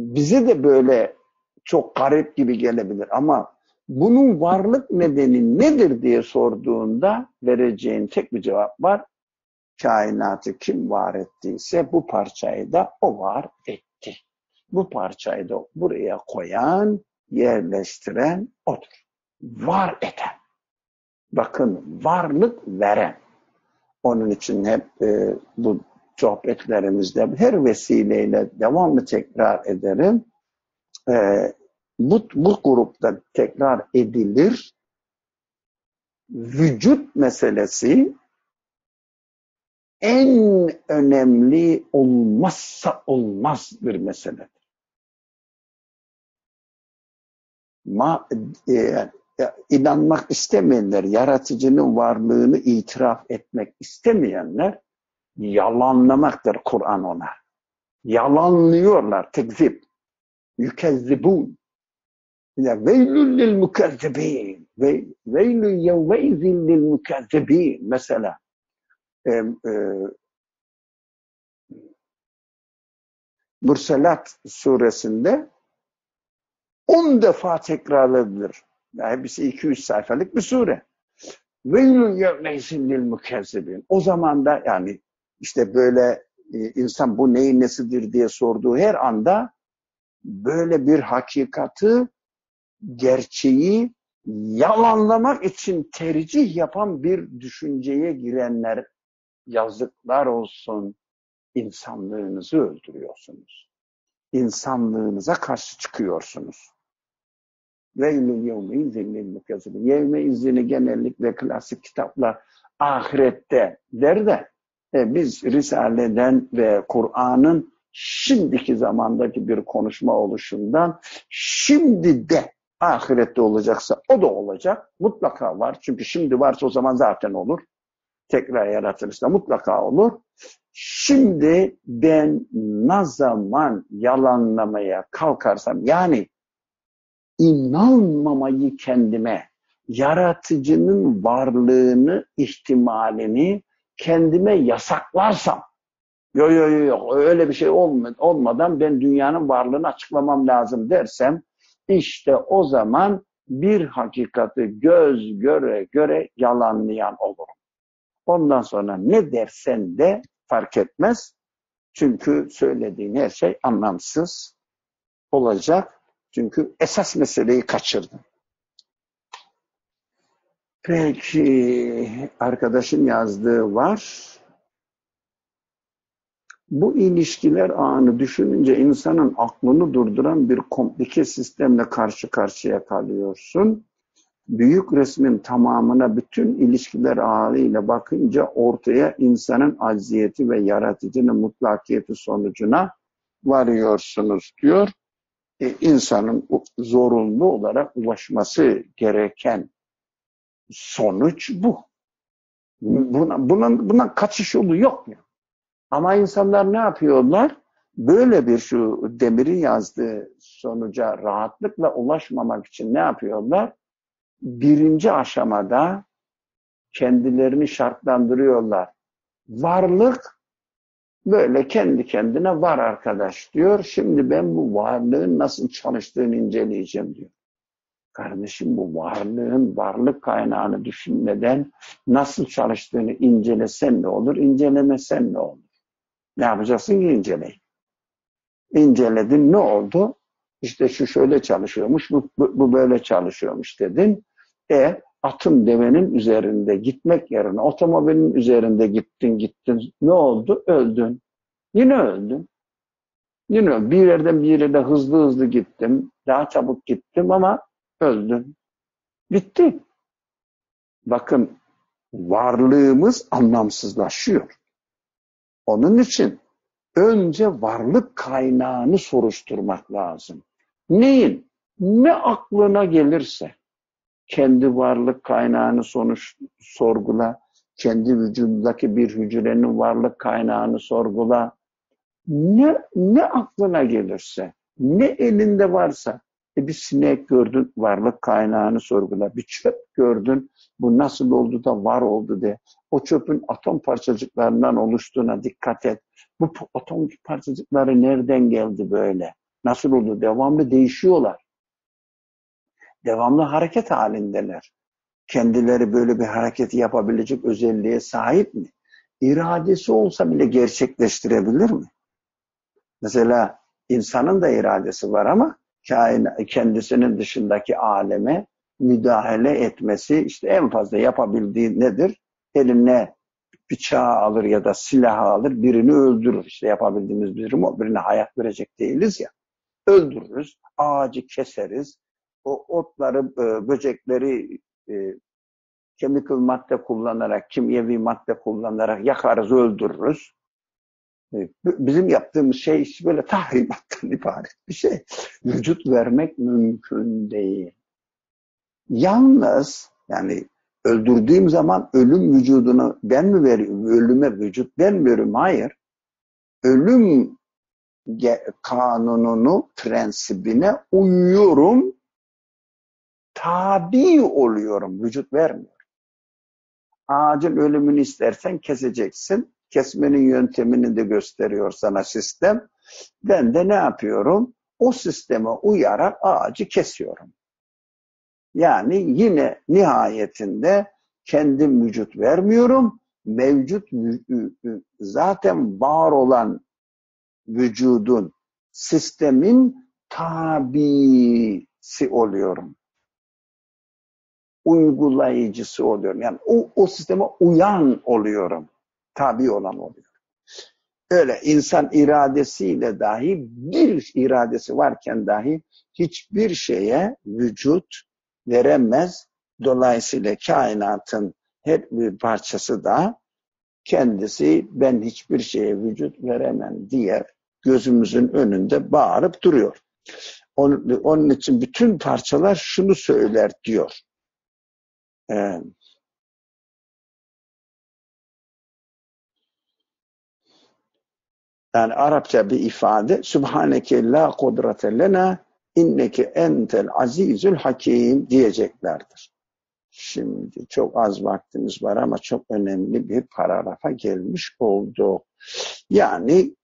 bize de böyle çok garip gibi gelebilir ama bunun varlık nedeni nedir diye sorduğunda vereceğin tek bir cevap var. Kainatı kim var ettiyse bu parçayı da o var etti. Bu parçayı da buraya koyan, yerleştiren odur. Var eden. Bakın varlık veren. Onun için hep e, bu sohbetlerimizde her vesileyle devamlı tekrar ederim. E, bu, bu grupta tekrar edilir. Vücut meselesi en önemli olmazsa olmaz bir meseledir. Ma, e, inanmak istemeyenler, yaratıcının varlığını itiraf etmek istemeyenler yalanlamaktır Kur'an ona. Yalanlıyorlar, tekzip. Yükezzibun. Veylül lil mukezzibin. Veylül yevmeyzin lil mukezzibin. Mesela e, Murselat suresinde on defa tekrarlanır. Yani hepsi 200 sayfalık bir sure. Veylül yevmeyzin lil mukezzibin. O zaman da yani işte böyle e, insan bu neyin nesidir diye sorduğu her anda böyle bir hakikati, gerçeği yalanlamak için tercih yapan bir düşünceye girenler yazıklar olsun insanlığınızı öldürüyorsunuz. İnsanlığınıza karşı çıkıyorsunuz. Veylül yevme izin mukazibin. Yevme izini genellikle klasik kitaplar ahirette der de e, biz Risale'den ve Kur'an'ın şimdiki zamandaki bir konuşma oluşundan şimdi de ahirette olacaksa o da olacak. Mutlaka var. Çünkü şimdi varsa o zaman zaten olur. Tekrar yaratılırsa mutlaka olur. Şimdi ben ne zaman yalanlamaya kalkarsam yani inanmamayı kendime, yaratıcının varlığını, ihtimalini kendime yasaklarsam, yok yok yok öyle bir şey olmadan ben dünyanın varlığını açıklamam lazım dersem, işte o zaman bir hakikati göz göre göre yalanlayan olurum. Ondan sonra ne dersen de fark etmez. Çünkü söylediğin her şey anlamsız olacak. Çünkü esas meseleyi kaçırdın. Peki arkadaşın yazdığı var. Bu ilişkiler ağını düşününce insanın aklını durduran bir komplike sistemle karşı karşıya kalıyorsun. Büyük resmin tamamına bütün ilişkiler ağıyla bakınca ortaya insanın acziyeti ve yaratıcının mutlakiyeti sonucuna varıyorsunuz diyor. E, insanın zorunlu olarak ulaşması gereken sonuç bu. Buna, buna, buna kaçış yolu yok mu? Ama insanlar ne yapıyorlar? Böyle bir şu Demir'in yazdığı sonuca rahatlıkla ulaşmamak için ne yapıyorlar? Birinci aşamada kendilerini şartlandırıyorlar. Varlık böyle kendi kendine var arkadaş diyor. Şimdi ben bu varlığın nasıl çalıştığını inceleyeceğim diyor. Kardeşim bu varlığın varlık kaynağını düşünmeden nasıl çalıştığını incelesen ne olur, incelemesen ne olur? Ne yapacaksın ki inceleyin. İnceledin ne oldu? İşte şu şöyle çalışıyormuş, bu, bu, böyle çalışıyormuş dedin. E atın devenin üzerinde gitmek yerine otomobilin üzerinde gittin gittin. Ne oldu? Öldün. Yine öldün. Yine bir yerden bir yere hızlı hızlı gittim. Daha çabuk gittim ama öldün. Bitti. Bakın varlığımız anlamsızlaşıyor. Onun için önce varlık kaynağını soruşturmak lazım. Neyin? Ne aklına gelirse kendi varlık kaynağını sonuç sorgula, kendi vücudundaki bir hücrenin varlık kaynağını sorgula. Ne, ne aklına gelirse, ne elinde varsa e bir sinek gördün, varlık kaynağını sorgula. Bir çöp gördün, bu nasıl oldu da var oldu de. O çöpün atom parçacıklarından oluştuğuna dikkat et. Bu atom parçacıkları nereden geldi böyle? Nasıl oldu? Devamlı değişiyorlar. Devamlı hareket halindeler. Kendileri böyle bir hareketi yapabilecek özelliğe sahip mi? İradesi olsa bile gerçekleştirebilir mi? Mesela insanın da iradesi var ama kendisinin dışındaki aleme müdahale etmesi işte en fazla yapabildiği nedir? Eline bıçağı alır ya da silahı alır birini öldürür. İşte yapabildiğimiz bir durum o. Birine hayat verecek değiliz ya. Öldürürüz, ağacı keseriz, o otları, e, böcekleri e, chemical madde kullanarak, kimyevi madde kullanarak yakarız, öldürürüz. E, bizim yaptığımız şey böyle tahribattan ibaret bir şey. Vücut vermek mümkün değil. Yalnız yani öldürdüğüm zaman ölüm vücudunu ben mi veriyorum? Ölüme vücut vermiyorum. Hayır. Ölüm kanununu, prensibine uyuyorum. Tabi oluyorum. Vücut vermiyorum. Ağacın ölümünü istersen keseceksin. Kesmenin yöntemini de gösteriyor sana sistem. Ben de ne yapıyorum? O sisteme uyarak ağacı kesiyorum. Yani yine nihayetinde kendim vücut vermiyorum. Mevcut zaten var olan vücudun, sistemin tabisi oluyorum. Uygulayıcısı oluyorum. Yani o, o sisteme uyan oluyorum. Tabi olan oluyorum. Öyle insan iradesiyle dahi bir iradesi varken dahi hiçbir şeye vücut veremez. Dolayısıyla kainatın her bir parçası da kendisi ben hiçbir şeye vücut veremem diye gözümüzün önünde bağırıp duruyor. Onun, onun için bütün parçalar şunu söyler diyor. Yani Arapça bir ifade Subhaneke la kudrete lena inneke entel azizül hakim diyeceklerdir. Şimdi çok az vaktimiz var ama çok önemli bir paragrafa gelmiş oldu. Yani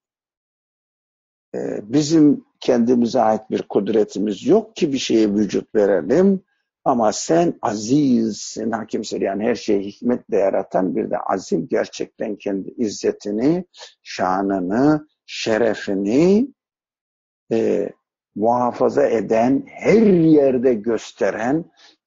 bizim kendimize ait bir kudretimiz yok ki bir şeye vücut verelim. Ama sen azizsin, hakimsin. Yani her şeyi hikmetle yaratan bir de azim gerçekten kendi izzetini, şanını, şerefini e, muhafaza eden, her yerde gösteren,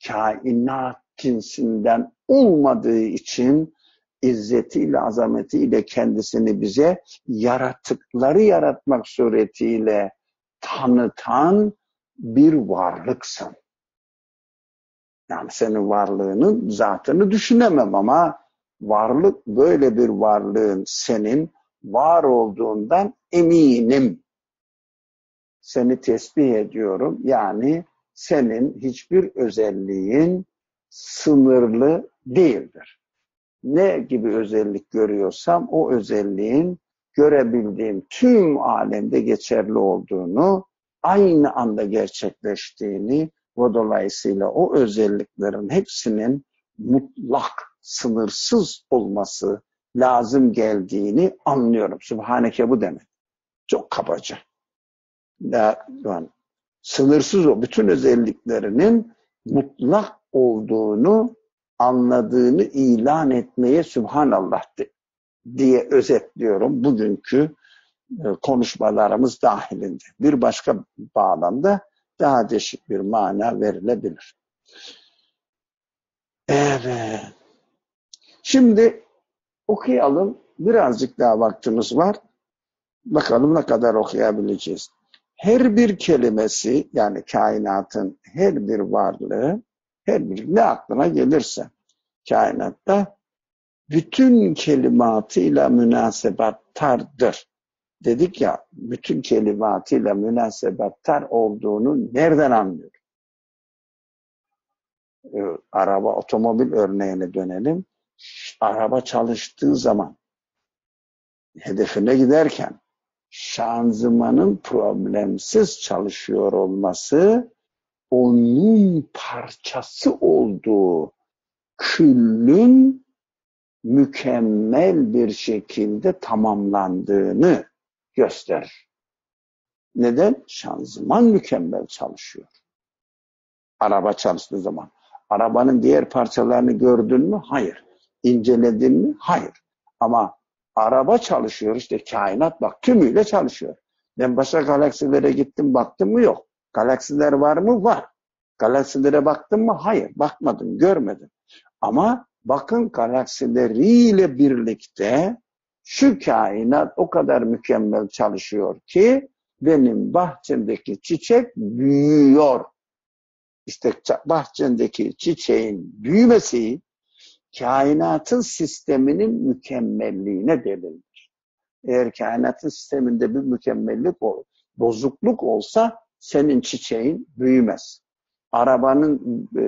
kainat cinsinden olmadığı için izzetiyle, azametiyle kendisini bize yaratıkları yaratmak suretiyle tanıtan bir varlıksın. Yani senin varlığının zatını düşünemem ama varlık böyle bir varlığın senin var olduğundan eminim. Seni tesbih ediyorum. Yani senin hiçbir özelliğin sınırlı değildir. Ne gibi özellik görüyorsam o özelliğin görebildiğim tüm alemde geçerli olduğunu, aynı anda gerçekleştiğini ve dolayısıyla o özelliklerin hepsinin mutlak, sınırsız olması lazım geldiğini anlıyorum. Sübhaneke bu demek. Çok kabaca. Yani, sınırsız o bütün özelliklerinin mutlak olduğunu anladığını ilan etmeye Sübhanallah diye özetliyorum bugünkü e, konuşmalarımız dahilinde. Bir başka bağlamda daha değişik bir mana verilebilir. Evet. Şimdi okuyalım. Birazcık daha vaktimiz var. Bakalım ne kadar okuyabileceğiz. Her bir kelimesi yani kainatın her bir varlığı her bir ne aklına gelirse kainatta bütün kelimatıyla münasebattardır. Dedik ya bütün kelimatıyla münasebattar olduğunu nereden anlıyor? Ee, araba, otomobil örneğine dönelim. Araba çalıştığı zaman hedefine giderken şanzımanın problemsiz çalışıyor olması onun parçası olduğu küllün mükemmel bir şekilde tamamlandığını gösterir. Neden? Şanzıman mükemmel çalışıyor. Araba çalıştığı zaman. Arabanın diğer parçalarını gördün mü? Hayır. İnceledin mi? Hayır. Ama araba çalışıyor işte kainat bak tümüyle çalışıyor. Ben başka galaksilere gittim baktım mı? Yok. Galaksiler var mı? Var. Galaksilere baktım mı? Hayır. Bakmadım, görmedim. Ama bakın galaksileriyle birlikte şu kainat o kadar mükemmel çalışıyor ki benim bahçemdeki çiçek büyüyor. İşte bahçendeki çiçeğin büyümesi kainatın sisteminin mükemmelliğine delildir. Eğer kainatın sisteminde bir mükemmellik, bozukluk olsa senin çiçeğin büyümez. Arabanın e,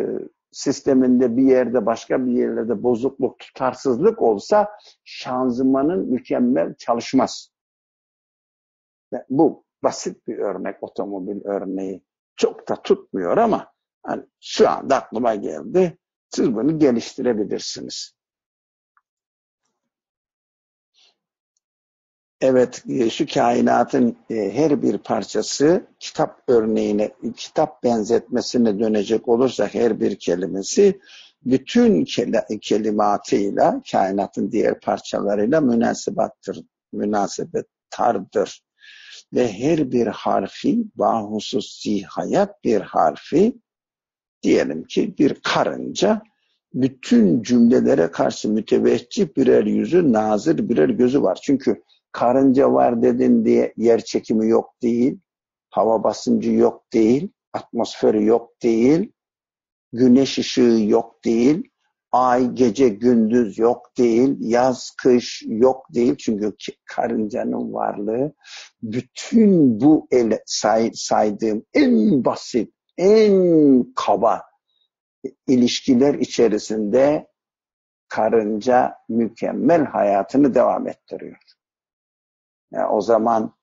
sisteminde bir yerde başka bir yerlerde bozukluk, tutarsızlık olsa şanzımanın mükemmel çalışmaz. Bu basit bir örnek, otomobil örneği. Çok da tutmuyor ama hani şu anda aklıma geldi. Siz bunu geliştirebilirsiniz. Evet, e, şu kainatın e, her bir parçası kitap örneğine, kitap benzetmesine dönecek olursa her bir kelimesi bütün kelimatıyla, kainatın diğer parçalarıyla münasibattır, münasebettardır. Ve her bir harfi, bahususi hayat bir harfi, diyelim ki bir karınca, bütün cümlelere karşı müteveccih birer yüzü, nazır birer gözü var. Çünkü karınca var dedin diye yer çekimi yok değil, hava basıncı yok değil, atmosferi yok değil, güneş ışığı yok değil, ay gece gündüz yok değil, yaz kış yok değil. Çünkü karıncanın varlığı bütün bu ele say, saydığım en basit, en kaba ilişkiler içerisinde karınca mükemmel hayatını devam ettiriyor. Yani o zaman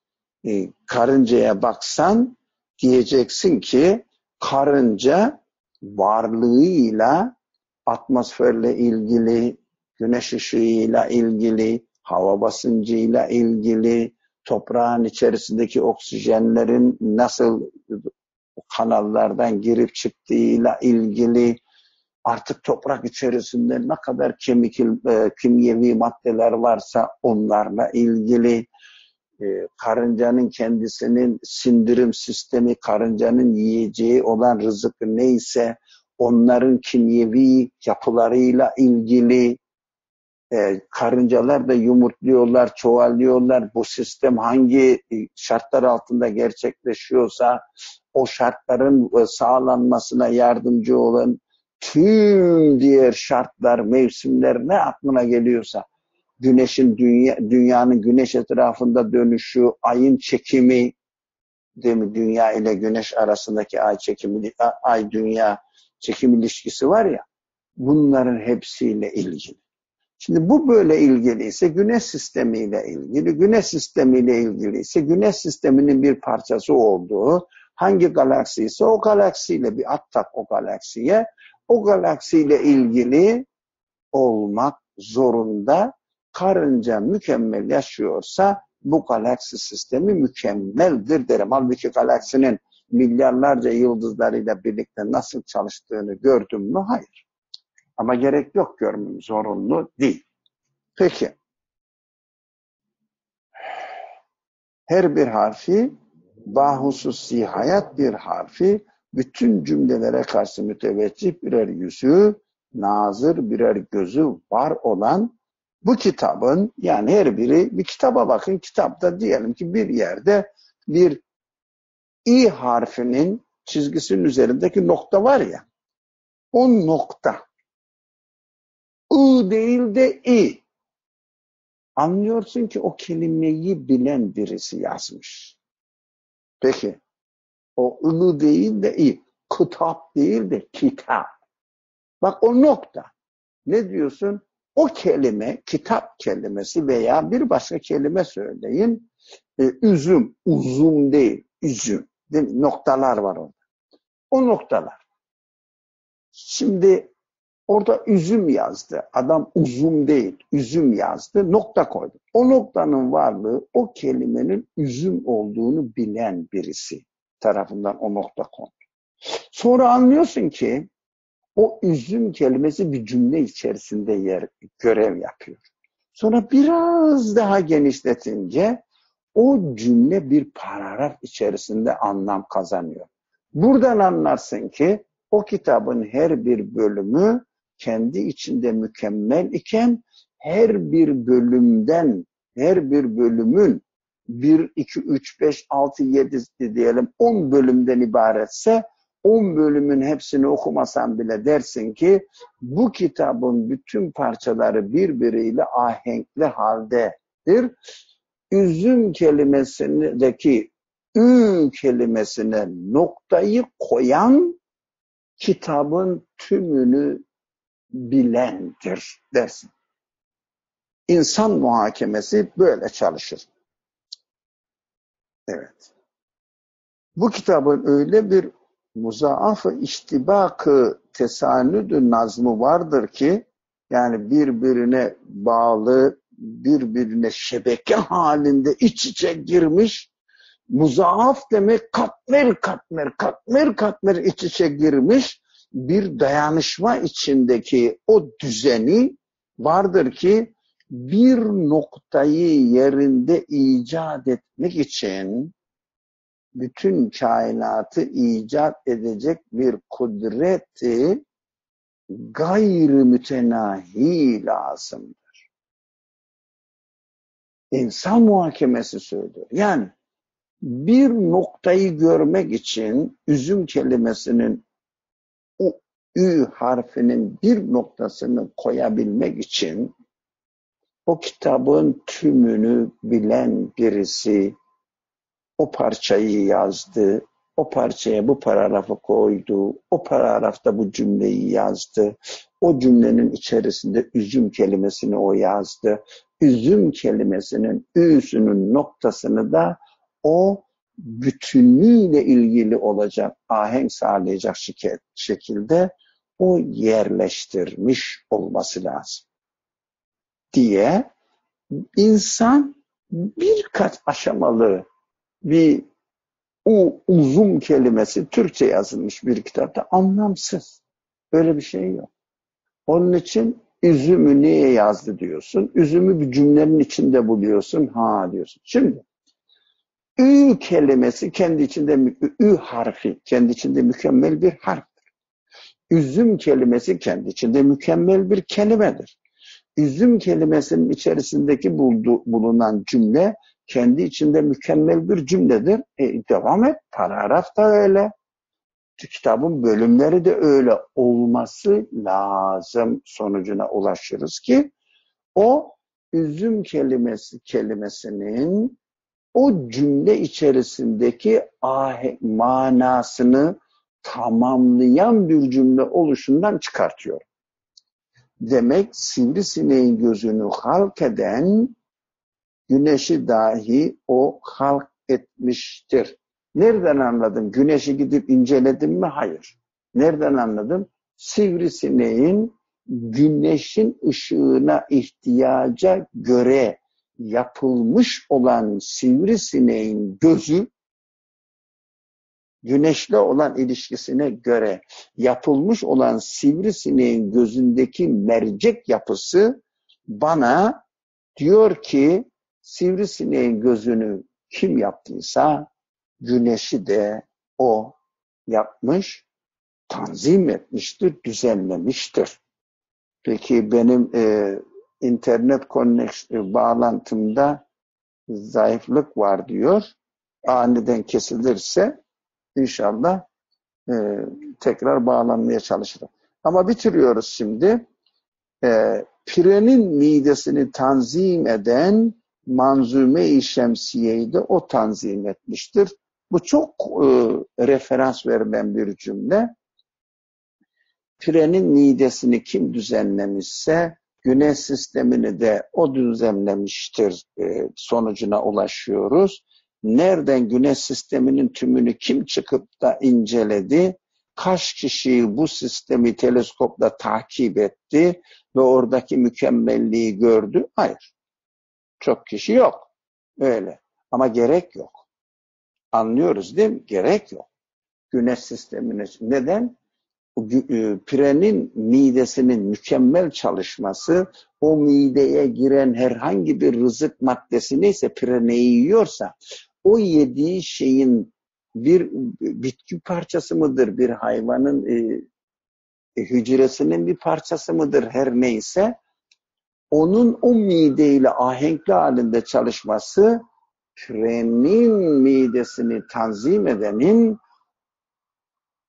e, karıncaya baksan diyeceksin ki karınca varlığıyla atmosferle ilgili, güneş ışığıyla ilgili, hava basıncıyla ilgili, toprağın içerisindeki oksijenlerin nasıl kanallardan girip çıktığıyla ilgili, artık toprak içerisinde ne kadar kemikil, e, kimyevi maddeler varsa onlarla ilgili, e, karıncanın kendisinin sindirim sistemi, karıncanın yiyeceği olan rızık neyse onların kimyevi yapılarıyla ilgili e, karıncalar da yumurtluyorlar, çoğalıyorlar. Bu sistem hangi e, şartlar altında gerçekleşiyorsa o şartların e, sağlanmasına yardımcı olan tüm diğer şartlar, mevsimler ne aklına geliyorsa güneşin dünya, dünyanın güneş etrafında dönüşü, ayın çekimi, değil mi? Dünya ile güneş arasındaki ay çekimi, ay dünya çekim ilişkisi var ya, bunların hepsiyle ilgili. Şimdi bu böyle ilgiliyse güneş sistemiyle ilgili, güneş sistemiyle ilgiliyse güneş sisteminin bir parçası olduğu hangi galaksi ise o galaksiyle bir at tak o galaksiye, o galaksiyle ilgili olmak zorunda karınca mükemmel yaşıyorsa bu galaksi sistemi mükemmeldir derim. Halbuki galaksinin milyarlarca yıldızlarıyla birlikte nasıl çalıştığını gördüm mü? Hayır. Ama gerek yok görmem zorunlu değil. Peki. Her bir harfi bahususi hayat bir harfi bütün cümlelere karşı müteveccih birer yüzü, nazır birer gözü var olan bu kitabın yani her biri bir kitaba bakın. Kitapta diyelim ki bir yerde bir i harfinin çizgisinin üzerindeki nokta var ya o nokta I değil de i. Anlıyorsun ki o kelimeyi bilen birisi yazmış. Peki o ı değil de i. Kitap değil de kitap. Bak o nokta. Ne diyorsun? O kelime, kitap kelimesi veya bir başka kelime söyleyin. E, üzüm, uzun değil, üzüm. Değil mi? Noktalar var orada. O noktalar. Şimdi Orada üzüm yazdı. Adam uzun değil, üzüm yazdı. Nokta koydu. O noktanın varlığı o kelimenin üzüm olduğunu bilen birisi tarafından o nokta kondu. Sonra anlıyorsun ki o üzüm kelimesi bir cümle içerisinde yer, görev yapıyor. Sonra biraz daha genişletince o cümle bir paragraf içerisinde anlam kazanıyor. Buradan anlarsın ki o kitabın her bir bölümü kendi içinde mükemmel iken her bir bölümden, her bir bölümün 1, 2, 3, 5, 6, 7 diyelim 10 bölümden ibaretse 10 bölümün hepsini okumasan bile dersin ki bu kitabın bütün parçaları birbiriyle ahenkli haldedir. Üzüm kelimesindeki ü kelimesine noktayı koyan kitabın tümünü bilendir dersin. İnsan muhakemesi böyle çalışır. Evet. Bu kitabın öyle bir muzaaf-ı iştibakı tesanüdü nazmı vardır ki yani birbirine bağlı, birbirine şebeke halinde iç içe girmiş muzaaf demek katmer katmer katmer katmer iç içe girmiş bir dayanışma içindeki o düzeni vardır ki bir noktayı yerinde icat etmek için bütün kainatı icat edecek bir kudreti gayrı mütenahi lazımdır. İnsan muhakemesi söylüyor. Yani bir noktayı görmek için üzüm kelimesinin o ü harfinin bir noktasını koyabilmek için o kitabın tümünü bilen birisi o parçayı yazdı, o parçaya bu paragrafı koydu, o paragrafta bu cümleyi yazdı, o cümlenin içerisinde üzüm kelimesini o yazdı, üzüm kelimesinin üsünün noktasını da o bütünlüğüyle ilgili olacak, ahenk sağlayacak şekilde o yerleştirmiş olması lazım. Diye insan birkaç aşamalı bir o uzun kelimesi Türkçe yazılmış bir kitapta anlamsız. Böyle bir şey yok. Onun için üzümü niye yazdı diyorsun. Üzümü bir cümlenin içinde buluyorsun. Ha diyorsun. Şimdi ü kelimesi kendi içinde ü harfi kendi içinde mükemmel bir harftir. Üzüm kelimesi kendi içinde mükemmel bir kelimedir. Üzüm kelimesinin içerisindeki buldu, bulunan cümle kendi içinde mükemmel bir cümledir. E, devam et. Paragraf da öyle. Kitabın bölümleri de öyle olması lazım sonucuna ulaşırız ki o üzüm kelimesi kelimesinin o cümle içerisindeki ahe, manasını tamamlayan bir cümle oluşundan çıkartıyor. Demek sivrisineğin gözünü halk eden güneşi dahi o halk etmiştir. Nereden anladım? Güneşi gidip inceledim mi? Hayır. Nereden anladım? Sivrisineğin güneşin ışığına ihtiyaca göre yapılmış olan sivrisineğin gözü güneşle olan ilişkisine göre yapılmış olan sivrisineğin gözündeki mercek yapısı bana diyor ki sivrisineğin gözünü kim yaptıysa güneşi de o yapmış, tanzim etmiştir, düzenlemiştir. Peki benim e, internet e, bağlantımda zayıflık var diyor. Aniden kesilirse inşallah e, tekrar bağlanmaya çalışırım. Ama bitiriyoruz şimdi. E, pirenin midesini tanzim eden Manzume-i Şemsiye'yi de o tanzim etmiştir. Bu çok e, referans verilen bir cümle. Pirenin midesini kim düzenlemişse güneş sistemini de o düzenlemiştir e, sonucuna ulaşıyoruz. Nereden güneş sisteminin tümünü kim çıkıp da inceledi? kaç kişi bu sistemi teleskopla takip etti ve oradaki mükemmelliği gördü? Hayır. Çok kişi yok. Öyle. Ama gerek yok. Anlıyoruz değil mi? Gerek yok. Güneş sistemine. Neden? E, pirenin midesinin mükemmel çalışması o mideye giren herhangi bir rızık maddesi neyse pire yiyorsa o yediği şeyin bir bitki parçası mıdır, bir hayvanın e, e, hücresinin bir parçası mıdır her neyse onun o mideyle ahenkli halinde çalışması pirenin midesini tanzim edenin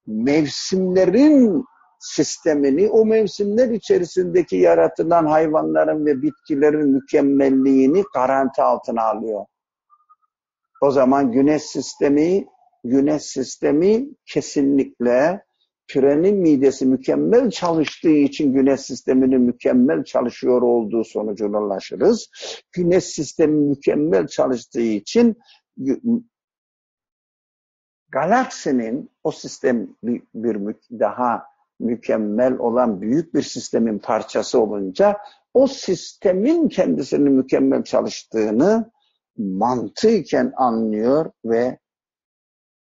mevsimlerin sistemini, o mevsimler içerisindeki yaratılan hayvanların ve bitkilerin mükemmelliğini garanti altına alıyor. O zaman güneş sistemi, güneş sistemi kesinlikle kürenin midesi mükemmel çalıştığı için güneş sisteminin mükemmel çalışıyor olduğu sonucuna ulaşırız. Güneş sistemi mükemmel çalıştığı için galaksinin o sistem bir, bir daha mükemmel olan büyük bir sistemin parçası olunca o sistemin kendisinin mükemmel çalıştığını mantıken anlıyor ve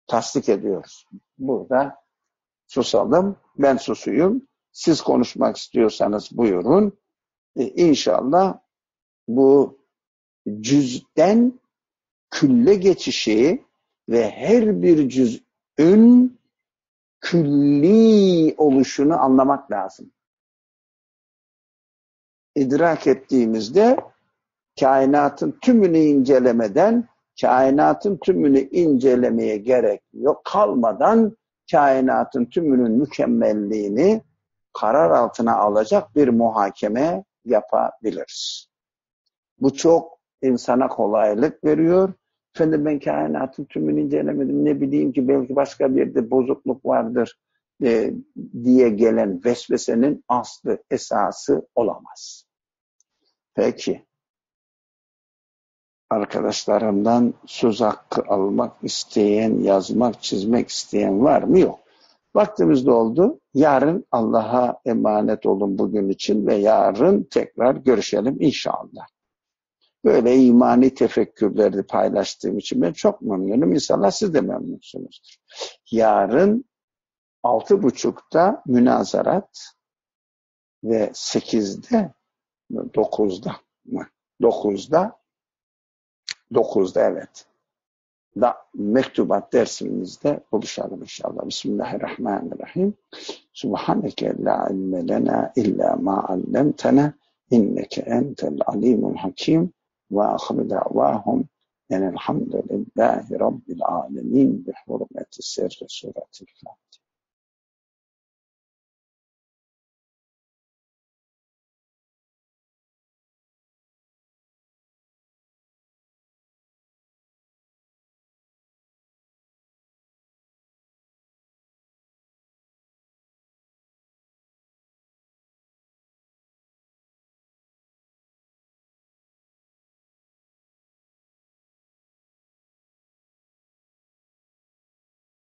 tasdik ediyoruz. Burada susalım. Ben susuyum. Siz konuşmak istiyorsanız buyurun. Ee, inşallah bu cüzden külle geçişi ve her bir cüz'ün külli oluşunu anlamak lazım. İdrak ettiğimizde kainatın tümünü incelemeden, kainatın tümünü incelemeye gerek yok kalmadan kainatın tümünün mükemmelliğini karar altına alacak bir muhakeme yapabiliriz. Bu çok insana kolaylık veriyor Efendim ben kainatın tümünü incelemedim. Ne bileyim ki belki başka bir yerde bozukluk vardır e, diye gelen vesvesenin aslı, esası olamaz. Peki. Arkadaşlarımdan söz hakkı almak isteyen, yazmak, çizmek isteyen var mı? Yok. Vaktimiz doldu. Yarın Allah'a emanet olun bugün için ve yarın tekrar görüşelim inşallah. Böyle imani tefekkürleri paylaştığım için ben çok memnunum. İnşallah siz de memnunsunuzdur. Yarın altı buçukta münazarat ve sekizde dokuzda mı? Dokuzda dokuzda evet. Da mektubat dersimizde buluşalım inşallah. Bismillahirrahmanirrahim. Subhaneke la ilme lena illa ma allemtena inneke entel alimul hakim. وآخر دعواهم أن الحمد لله رب العالمين بحرمة سر سورة الفاتحة